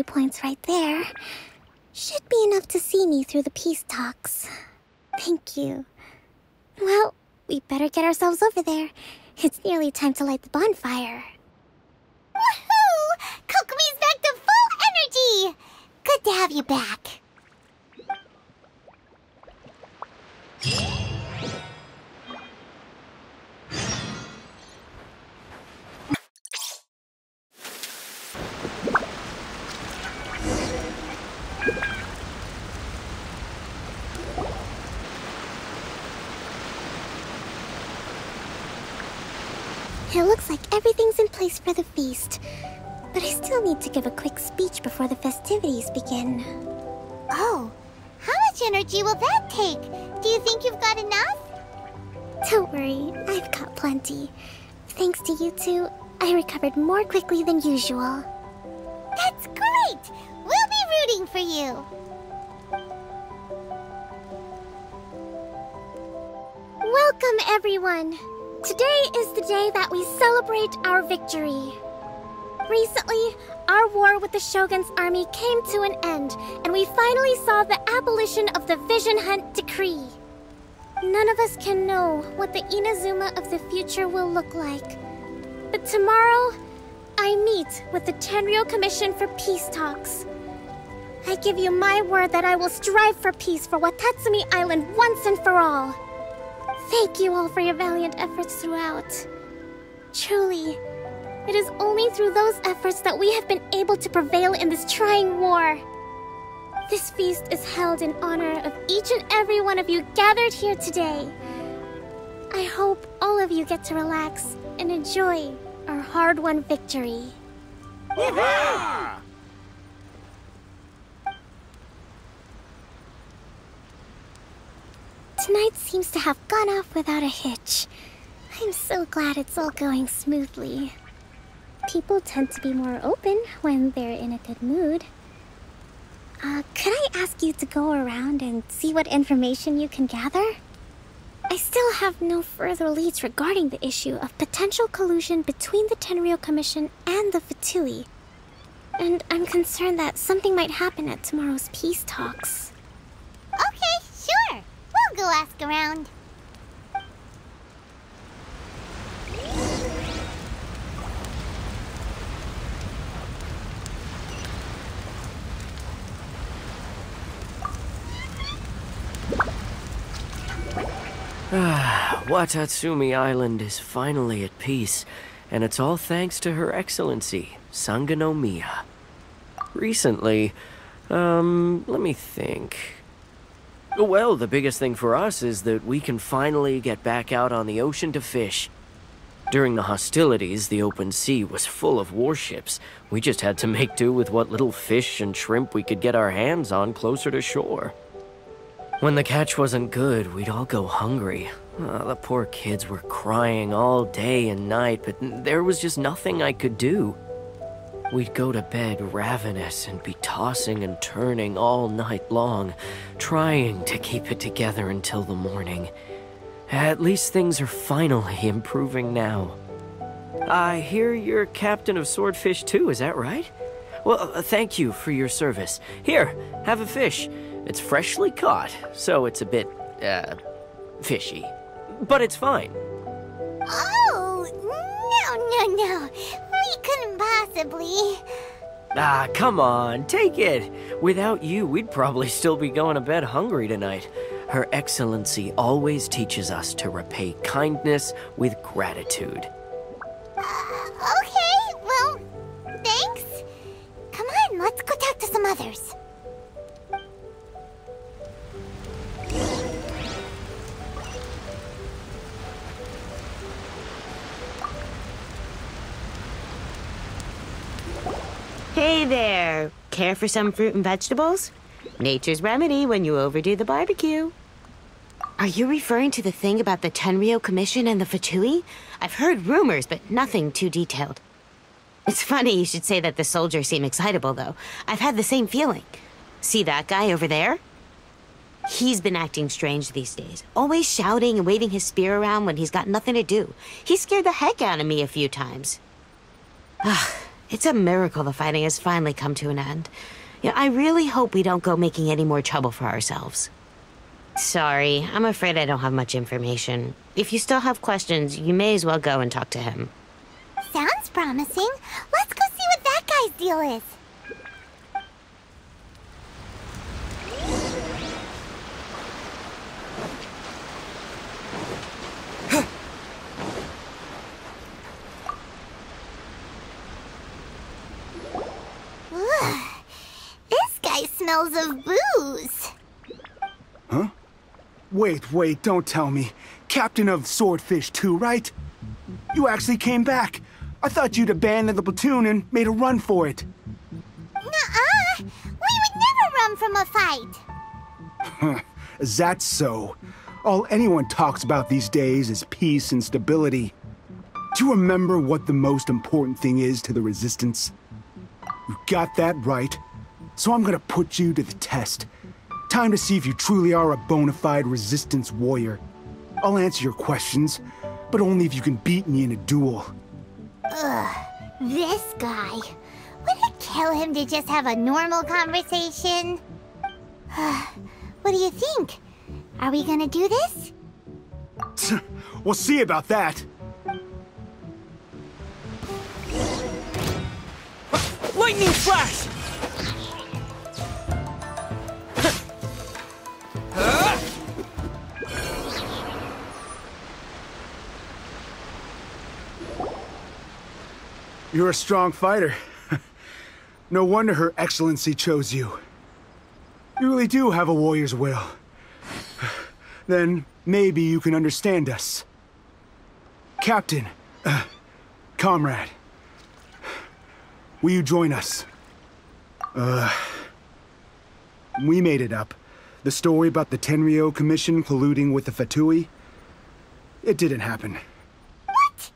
Points right there. Should be enough to see me through the peace talks. Thank you. Well, we better get ourselves over there. It's nearly time to light the bonfire. Woohoo! Kokomi's back to full energy. Good to have you back. Feast. But I still need to give a quick speech before the festivities begin. Oh, how much energy will that take? Do you think you've got enough? Don't worry, I've got plenty. Thanks to you two, I recovered more quickly than usual. That's great! We'll be rooting for you. Welcome, everyone! Today is the day that we celebrate our victory. Recently, our war with the Shogun's army came to an end, and we finally saw the abolition of the Vision Hunt Decree. None of us can know what the Inazuma of the future will look like. But tomorrow, I meet with the Tenryou Commission for Peace Talks. I give you my word that I will strive for peace for Watatsumi Island once and for all. Thank you all for your valiant efforts throughout. Truly, it is only through those efforts that we have been able to prevail in this trying war. This feast is held in honor of each and every one of you gathered here today. I hope all of you get to relax and enjoy our hard-won victory. Tonight seems to have gone off without a hitch. I'm so glad it's all going smoothly. People tend to be more open when they're in a good mood. Uh, could I ask you to go around and see what information you can gather? I still have no further leads regarding the issue of potential collusion between the Tenryou Commission and the Fatui. And I'm concerned that something might happen at tomorrow's peace talks. Okay, sure. We'll go ask around. Watatsumi Island is finally at peace, and it's all thanks to Her Excellency, Sangonomiya. Recently, um, let me think. Well, the biggest thing for us is that we can finally get back out on the ocean to fish. During the hostilities, the open sea was full of warships. We just had to make do with what little fish and shrimp we could get our hands on closer to shore. When the catch wasn't good, we'd all go hungry. Oh, the poor kids were crying all day and night, but there was just nothing I could do. We'd go to bed ravenous and be tossing and turning all night long, trying to keep it together until the morning. At least things are finally improving now. I hear you're captain of Swordfish 2, is that right? Well, uh, thank you for your service. Here, have a fish. It's freshly caught, so it's a bit, uh, fishy. But it's fine. Oh, no, no, no. We couldn't possibly. Ah, come on, take it. Without you, we'd probably still be going to bed hungry tonight. Her Excellency always teaches us to repay kindness with gratitude. Okay, well, thanks. Come on, let's go talk to some others. Hey there! Care for some fruit and vegetables? Nature's remedy when you overdo the barbecue. Are you referring to the thing about the Tenryou Commission and the Fatui? I've heard rumors, but nothing too detailed. It's funny you should say that the soldiers seem excitable, though. I've had the same feeling. See that guy over there? He's been acting strange these days, always shouting and waving his spear around when he's got nothing to do. He scared the heck out of me a few times. Ah, it's a miracle the fighting has finally come to an end. Yeah, I really hope we don't go making any more trouble for ourselves. Sorry, I'm afraid I don't have much information. If you still have questions, you may as well go and talk to him. Sounds promising. Let's go see what that guy's deal is. Ugh. This guy smells of booze. Huh? Wait, wait, don't tell me. Captain of Swordfish 2, right? You actually came back. I thought you'd abandoned the platoon and made a run for it. Nuh-uh! We would never run from a fight! Is that so? All anyone talks about these days is peace and stability. Do you remember what the most important thing is to the Resistance? You got that right. So I'm gonna put you to the test. Time to see if you truly are a bona fide Resistance warrior. I'll answer your questions, but only if you can beat me in a duel. Ugh, this guy. Would it kill him to just have a normal conversation? what do you think? Are we gonna do this? we'll see about that. Flash! You're a strong fighter. no wonder Her Excellency chose you. You really do have a warrior's will. then maybe you can understand us. Captain, uh, comrade, will you join us? Uh, we made it up. The story about the Tenryou Commission colluding with the Fatui, it didn't happen. What?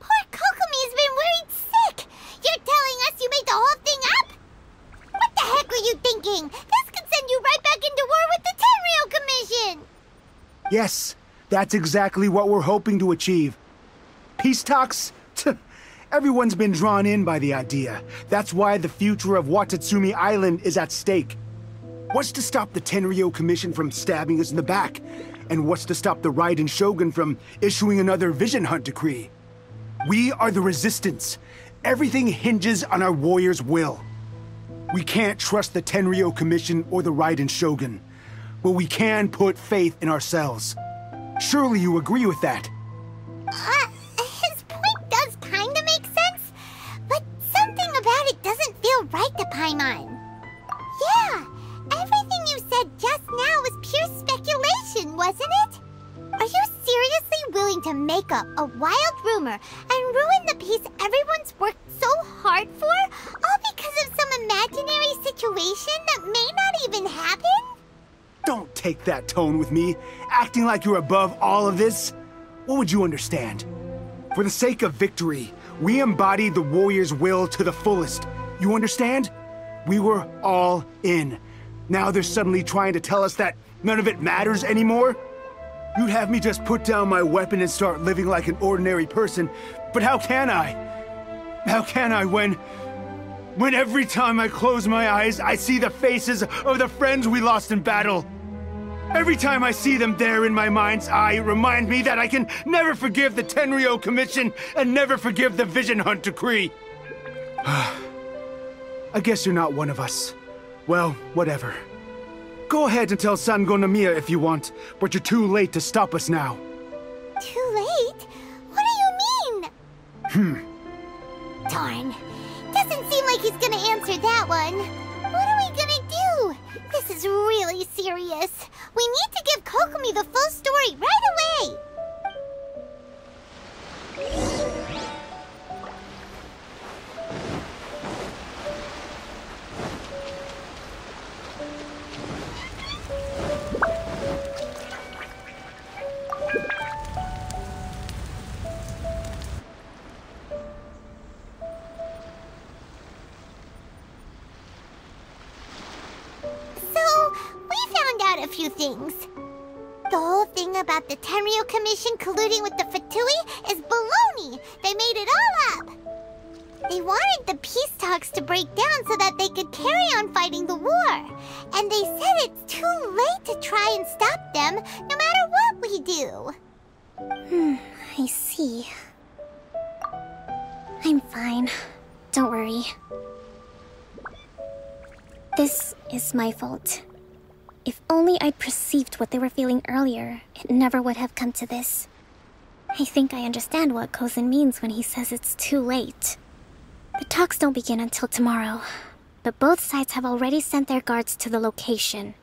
Poor Kokomi's been worried sick! You're telling us you made the whole thing up? What the heck were you thinking? This could send you right back into war with the Tenryou Commission! Yes, that's exactly what we're hoping to achieve. Peace talks? Everyone's been drawn in by the idea. That's why the future of Watatsumi Island is at stake. What's to stop the Tenryou Commission from stabbing us in the back? And what's to stop the Raiden Shogun from issuing another Vision Hunt decree? We are the Resistance. Everything hinges on our warrior's will. We can't trust the Tenryou Commission or the Raiden Shogun, but we can put faith in ourselves. Surely you agree with that? Uh, right to Paimon. Yeah, everything you said just now was pure speculation, wasn't it? Are you seriously willing to make up a wild rumor and ruin the peace everyone's worked so hard for, all because of some imaginary situation that may not even happen? Don't take that tone with me, acting like you're above all of this. What would you understand? For the sake of victory, we embodied the warrior's will to the fullest. You understand? We were all in. Now they're suddenly trying to tell us that none of it matters anymore? You'd have me just put down my weapon and start living like an ordinary person, but how can I? How can I when... When every time I close my eyes, I see the faces of the friends we lost in battle? Every time I see them there in my mind's eye, it reminds me that I can never forgive the Tenryou Commission and never forgive the Vision Hunt Decree. I guess you're not one of us. Well, whatever. Go ahead and tell Sangonomiya if you want, but you're too late to stop us now. Too late? What do you mean? Hmm. Darn. Doesn't seem like he's gonna answer that one. What are we gonna do? This is really serious. We need to give Kokomi the full story right away. Colluding with the Fatui is baloney. They made it all up. They wanted the peace talks to break down so that they could carry on fighting the war. And they said it's too late to try and stop them, no matter what we do. Hmm, I see. I'm fine. Don't worry. This is my fault. If only I'd perceived what they were feeling earlier, it never would have come to this. I think I understand what Kozin means when he says it's too late. The talks don't begin until tomorrow, but both sides have already sent their guards to the location.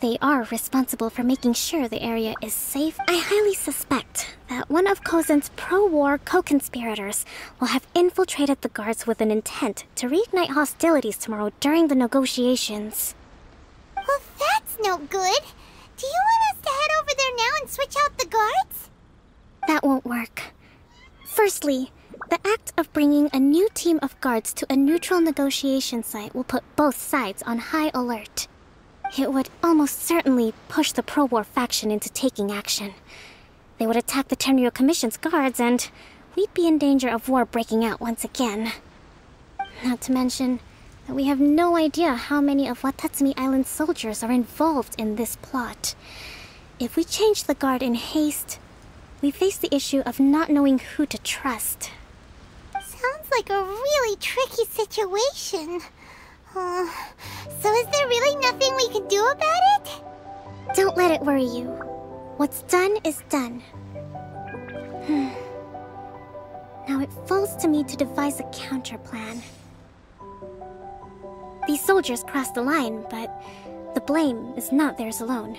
they are responsible for making sure the area is safe, I highly suspect that one of Kozen's pro-war co-conspirators will have infiltrated the guards with an intent to reignite hostilities tomorrow during the negotiations. Well, that's no good. Do you want us to head over there now and switch out the guards? That won't work. Firstly, the act of bringing a new team of guards to a neutral negotiation site will put both sides on high alert. It would almost certainly push the pro-war faction into taking action. They would attack the Tenryou Commission's guards, and we'd be in danger of war breaking out once again. Not to mention that we have no idea how many of Watatsumi Island's soldiers are involved in this plot. If we change the guard in haste, we face the issue of not knowing who to trust. Sounds like a really tricky situation. Uh, so is there really nothing we can do about it? Don't let it worry you. What's done is done. Hmm. now it falls to me to devise a counter plan. These soldiers crossed the line, but the blame is not theirs alone.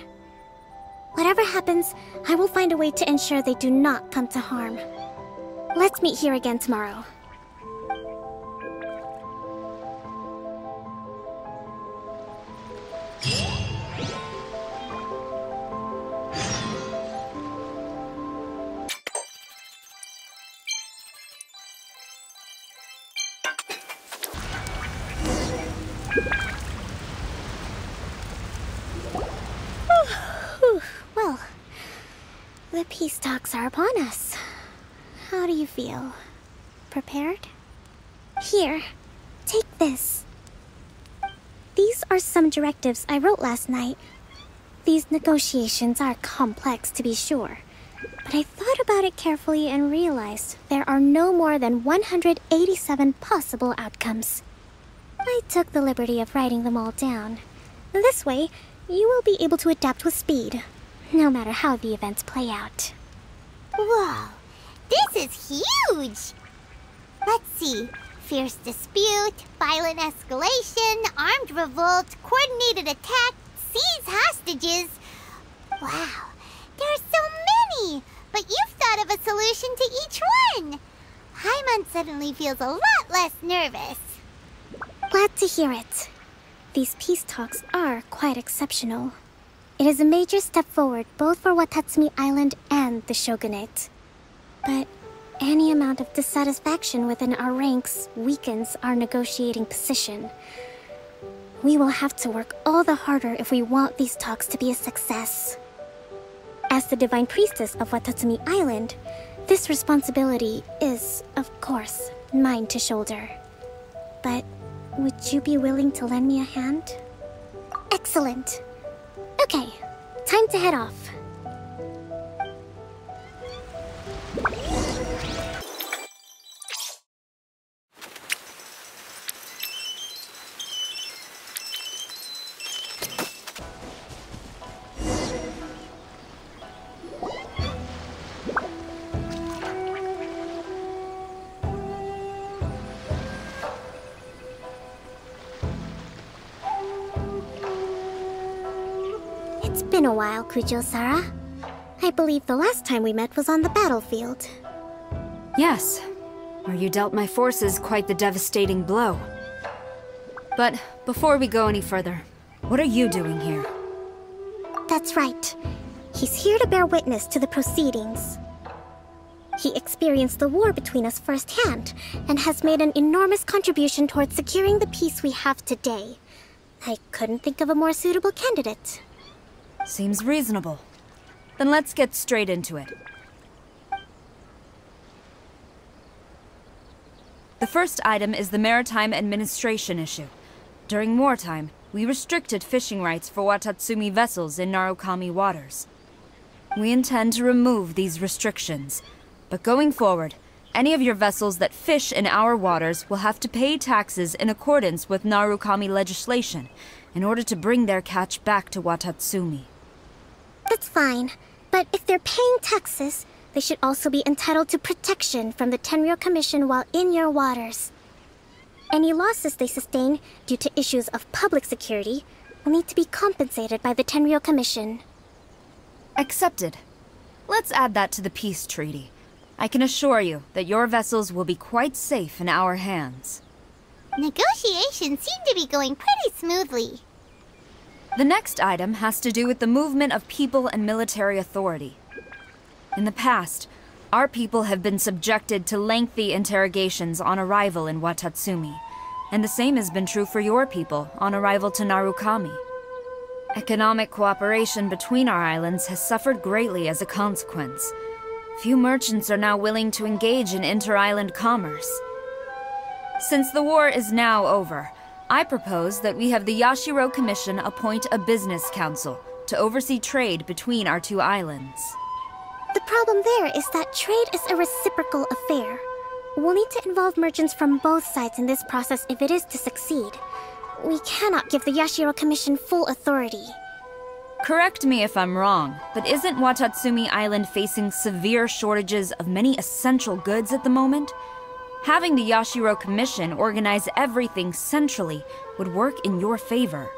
Whatever happens, I will find a way to ensure they do not come to harm. Let's meet here again tomorrow. are upon us. How do you feel? Prepared? Here, take this. These are some directives I wrote last night. These negotiations are complex, to be sure. But I thought about it carefully and realized there are no more than 187 possible outcomes. I took the liberty of writing them all down. This way, you will be able to adapt with speed, no matter how the events play out. Whoa, this is huge! Let's see. Fierce dispute, violent escalation, armed revolt, coordinated attack, seize hostages. Wow, there are so many! But you've thought of a solution to each one! Paimon suddenly feels a lot less nervous. Glad to hear it. These peace talks are quite exceptional. It is a major step forward both for Watatsumi Island and the Shogunate. But any amount of dissatisfaction within our ranks weakens our negotiating position. We will have to work all the harder if we want these talks to be a success. As the Divine Priestess of Watatsumi Island, this responsibility is, of course, mine to shoulder. But would you be willing to lend me a hand? Excellent. Okay, time to head off. Kujou Sara. I believe the last time we met was on the battlefield. Yes, where you dealt my forces quite the devastating blow. But before we go any further, what are you doing here? That's right. He's here to bear witness to the proceedings. He experienced the war between us firsthand, and has made an enormous contribution towards securing the peace we have today. I couldn't think of a more suitable candidate. Seems reasonable. Then let's get straight into it. The first item is the Maritime Administration issue. During wartime, we restricted fishing rights for Watatsumi vessels in Narukami waters. We intend to remove these restrictions, but going forward, any of your vessels that fish in our waters will have to pay taxes in accordance with Narukami legislation in order to bring their catch back to Watatsumi. That's fine, but if they're paying taxes, they should also be entitled to protection from the Tenryou Commission while in your waters. Any losses they sustain due to issues of public security will need to be compensated by the Tenryou Commission. Accepted. Let's add that to the peace treaty. I can assure you that your vessels will be quite safe in our hands. Negotiations seem to be going pretty smoothly. The next item has to do with the movement of people and military authority. In the past, our people have been subjected to lengthy interrogations on arrival in Watatsumi, and the same has been true for your people on arrival to Narukami. Economic cooperation between our islands has suffered greatly as a consequence. Few merchants are now willing to engage in inter-island commerce. Since the war is now over, I propose that we have the Yashiro Commission appoint a business council to oversee trade between our two islands. The problem there is that trade is a reciprocal affair. We'll need to involve merchants from both sides in this process if it is to succeed. We cannot give the Yashiro Commission full authority. Correct me if I'm wrong, but isn't Watatsumi Island facing severe shortages of many essential goods at the moment? Having the Yashiro Commission organize everything centrally would work in your favor.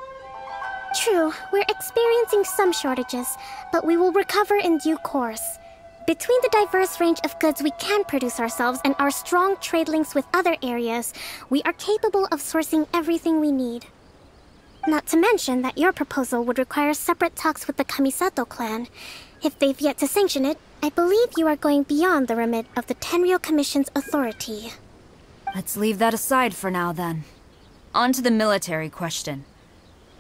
True, we're experiencing some shortages, but we will recover in due course. Between the diverse range of goods we can produce ourselves and our strong trade links with other areas, we are capable of sourcing everything we need. Not to mention that your proposal would require separate talks with the Kamisato clan. If they've yet to sanction it, I believe you are going beyond the remit of the Tenryou Commission's authority. Let's leave that aside for now, then. On to the military question.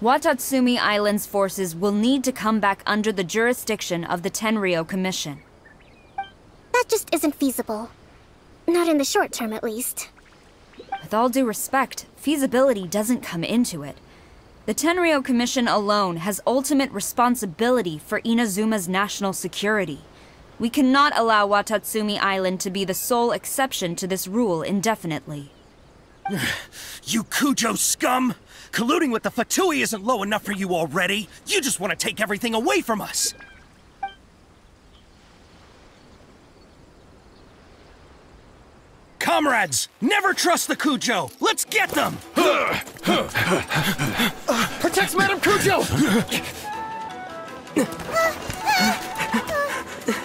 Watatsumi Island's forces will need to come back under the jurisdiction of the Tenryou Commission. That just isn't feasible. Not in the short term, at least. With all due respect, feasibility doesn't come into it. The Tenryou Commission alone has ultimate responsibility for Inazuma's national security. We cannot allow Watatsumi Island to be the sole exception to this rule indefinitely. you Kujou scum! Colluding with the Fatui isn't low enough for you already! You just want to take everything away from us! Comrades, never trust the Kujou! Let's get them! Protect Madame Kujou! Number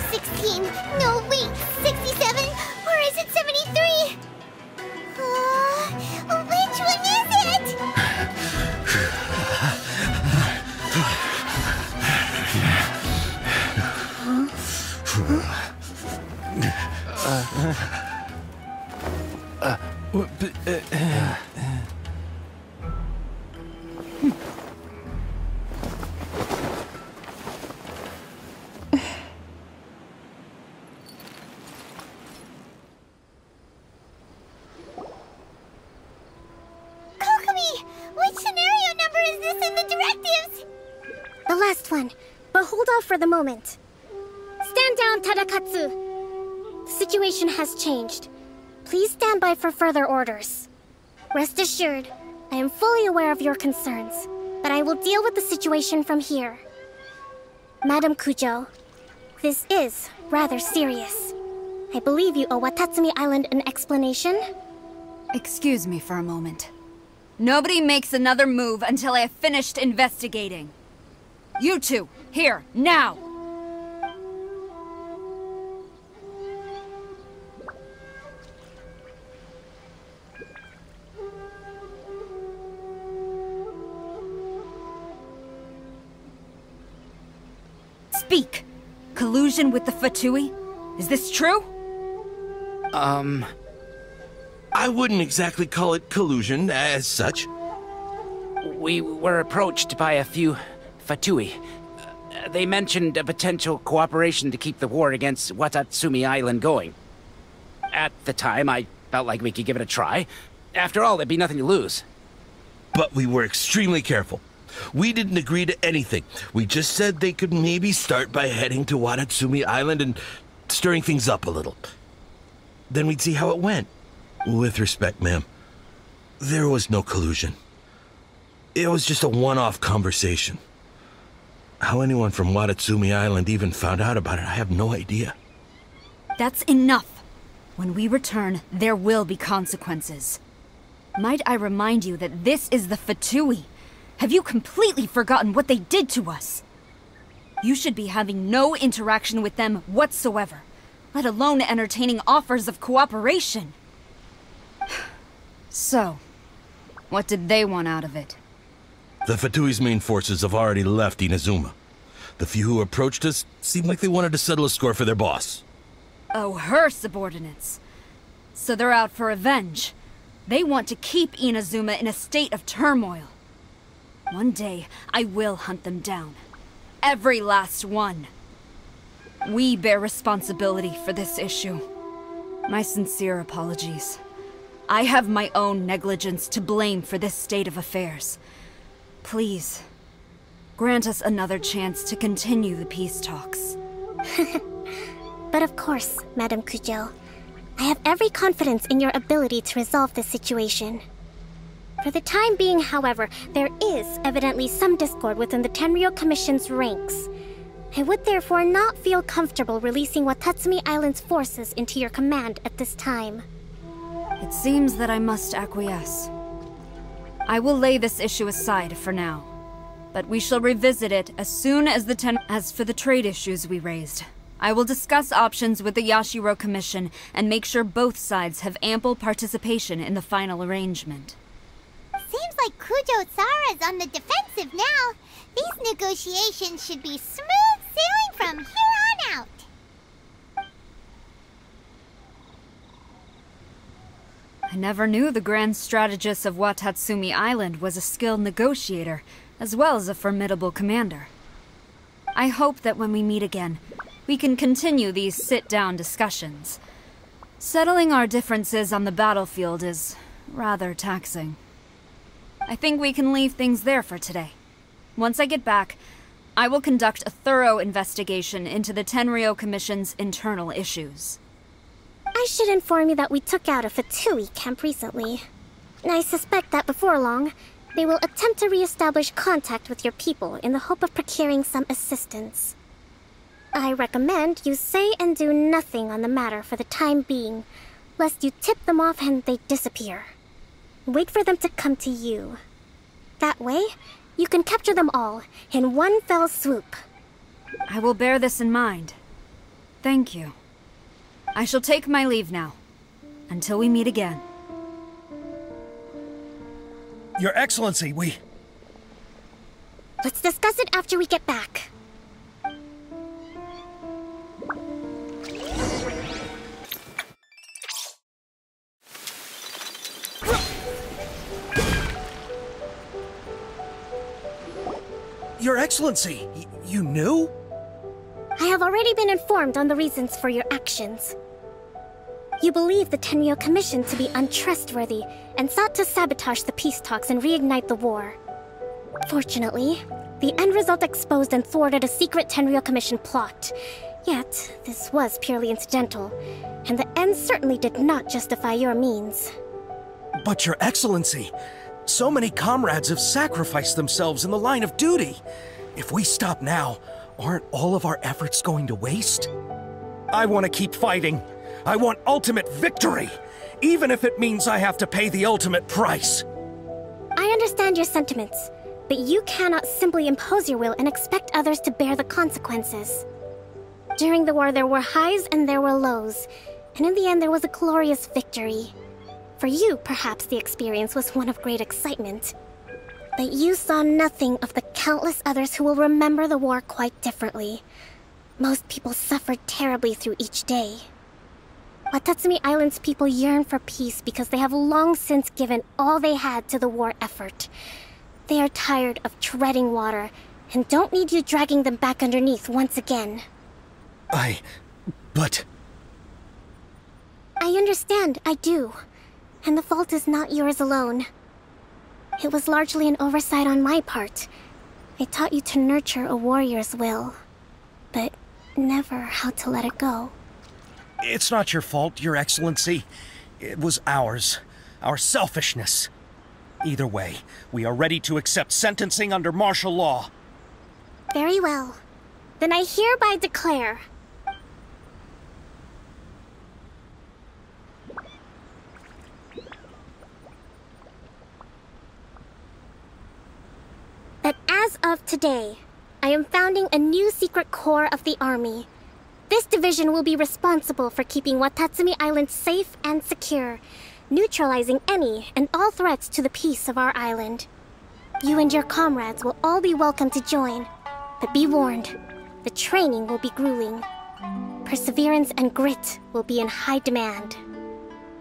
16. No, wait. 67? Or is it 73? Uh, which one is it? Uh, uh, uh, Kokomi! Orders. Rest assured, I am fully aware of your concerns, but I will deal with the situation from here. Madam Kujou, this is rather serious. I believe you owe Watatsumi Island an explanation. Excuse me for a moment. Nobody makes another move until I have finished investigating. You two, here, now! Speak! Collusion with the Fatui? Is this true? Um. I wouldn't exactly call it collusion as such. We were approached by a few Fatui. Uh, they mentioned a potential cooperation to keep the war against Watatsumi Island going. At the time, I felt like we could give it a try. After all, there'd be nothing to lose. But we were extremely careful. We didn't agree to anything. We just said they could maybe start by heading to Watatsumi Island and stirring things up a little. Then we'd see how it went. With respect, ma'am, there was no collusion. It was just a one-off conversation. How anyone from Watatsumi Island even found out about it, I have no idea. That's enough. When we return, there will be consequences. Might I remind you that this is the Fatui? Have you completely forgotten what they did to us? You should be having no interaction with them whatsoever, let alone entertaining offers of cooperation. So, what did they want out of it? The Fatui's main forces have already left Inazuma. The few who approached us seemed like they wanted to settle a score for their boss. Oh, her subordinates. So they're out for revenge. They want to keep Inazuma in a state of turmoil. One day, I will hunt them down. Every last one. We bear responsibility for this issue. My sincere apologies. I have my own negligence to blame for this state of affairs. Please, grant us another chance to continue the peace talks. but of course, Madame Kujou. I have every confidence in your ability to resolve this situation. For the time being, however, there is evidently some discord within the Tenryou Commission's ranks. I would therefore not feel comfortable releasing Watatsumi Island's forces into your command at this time. It seems that I must acquiesce. I will lay this issue aside for now, but we shall revisit it as soon as the ten- As for the trade issues we raised, I will discuss options with the Yashiro Commission and make sure both sides have ample participation in the final arrangement. Seems like Kujou Sara's on the defensive now. These negotiations should be smooth sailing from here on out. I never knew the grand strategist of Watatsumi Island was a skilled negotiator, as well as a formidable commander. I hope that when we meet again, we can continue these sit-down discussions. Settling our differences on the battlefield is rather taxing. I think we can leave things there for today. Once I get back, I will conduct a thorough investigation into the Tenryou Commission's internal issues. I should inform you that we took out a Fatui camp recently. And I suspect that before long, they will attempt to re-establish contact with your people in the hope of procuring some assistance. I recommend you say and do nothing on the matter for the time being, lest you tip them off and they disappear. Wait for them to come to you. That way, you can capture them all in one fell swoop. I will bear this in mind. Thank you. I shall take my leave now. Until we meet again. Your Excellency, we... Let's discuss it after we get back. Your Excellency, you knew? I have already been informed on the reasons for your actions. You believe the Tenryou Commission to be untrustworthy and sought to sabotage the peace talks and reignite the war. Fortunately, the end result exposed and thwarted a secret Tenryou Commission plot. Yet, this was purely incidental, and the end certainly did not justify your means. But Your Excellency, so many comrades have sacrificed themselves in the line of duty. If we stop now, aren't all of our efforts going to waste? I want to keep fighting. I want ultimate victory, even if it means I have to pay the ultimate price. I understand your sentiments, but you cannot simply impose your will and expect others to bear the consequences. During the war, there were highs and there were lows, and in the end, there was a glorious victory. For you, perhaps the experience was one of great excitement. But you saw nothing of the countless others who will remember the war quite differently. Most people suffered terribly through each day. Watatsumi Island's people yearn for peace because they have long since given all they had to the war effort. They are tired of treading water and don't need you dragging them back underneath once again. I... but... I understand, I do. And the fault is not yours alone. It was largely an oversight on my part. I taught you to nurture a warrior's will, but never how to let it go. It's not your fault, Your Excellency. It was ours. Our selfishness. Either way, we are ready to accept sentencing under martial law. Very well. Then I hereby declare That as of today, I am founding a new secret corps of the army. This division will be responsible for keeping Watatsumi Island safe and secure, neutralizing any and all threats to the peace of our island. You and your comrades will all be welcome to join, but be warned, the training will be grueling. Perseverance and grit will be in high demand.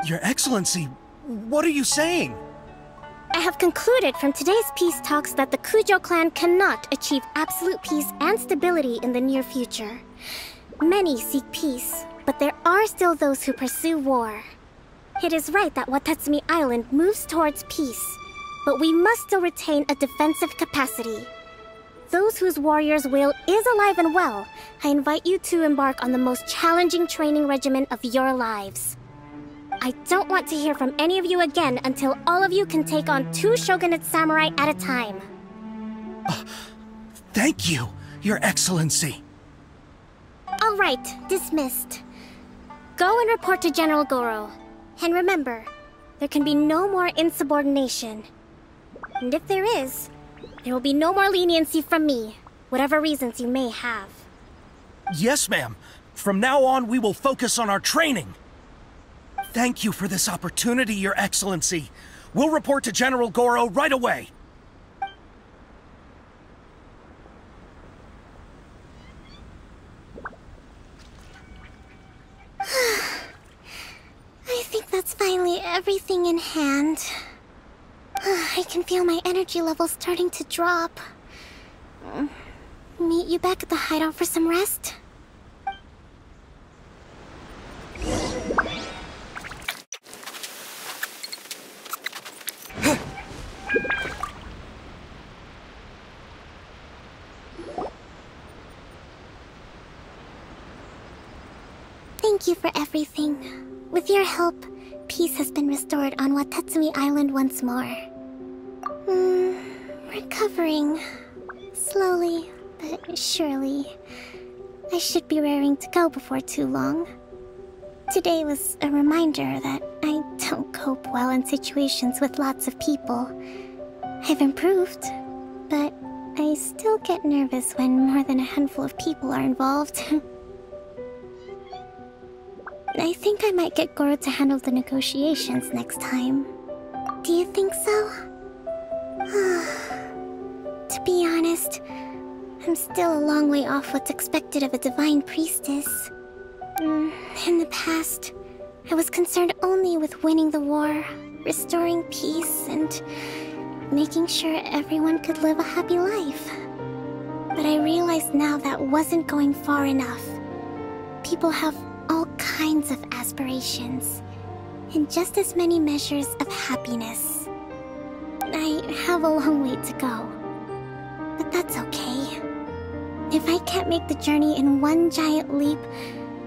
Your Excellency, what are you saying? I have concluded from today's peace talks that the Kujou clan cannot achieve absolute peace and stability in the near future. Many seek peace, but there are still those who pursue war. It is right that Watatsumi Island moves towards peace, but we must still retain a defensive capacity. Those whose warrior's will is alive and well, I invite you to embark on the most challenging training regimen of your lives. I don't want to hear from any of you again until all of you can take on two Shogunate samurai at a time. Thank you, Your Excellency. All right, dismissed. Go and report to General Goro. And remember, there can be no more insubordination. And if there is, there will be no more leniency from me, whatever reasons you may have. Yes, ma'am. From now on, we will focus on our training. Thank you for this opportunity, Your Excellency. We'll report to General Goro right away. I think that's finally everything in hand. I can feel my energy levels starting to drop. Mm. Meet you back at the hideout for some rest? Thank you for everything. With your help, peace has been restored on Watatsumi Island once more. Hmm, recovering. Slowly, but surely. I should be raring to go before too long. Today was a reminder that I don't cope well in situations with lots of people. I've improved, but I still get nervous when more than a handful of people are involved. I think I might get Goro to handle the negotiations next time. Do you think so? to be honest, I'm still a long way off what's expected of a divine priestess. Mm, in the past, I was concerned only with winning the war, restoring peace, and making sure everyone could live a happy life. But I realize now that wasn't going far enough. People have all kinds of aspirations, and just as many measures of happiness. I have a long way to go, but that's okay. If I can't make the journey in one giant leap,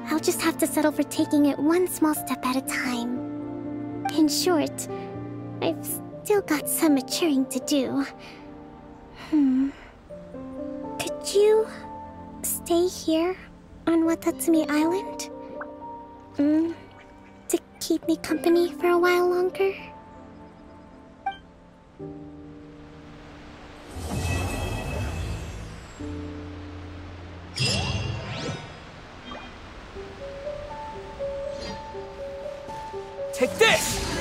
I'll just have to settle for taking it one small step at a time. In short, I've still got some maturing to do. Hmm. Could you stay here on Watatsumi Island? Mm, to keep me company for a while longer? Take this!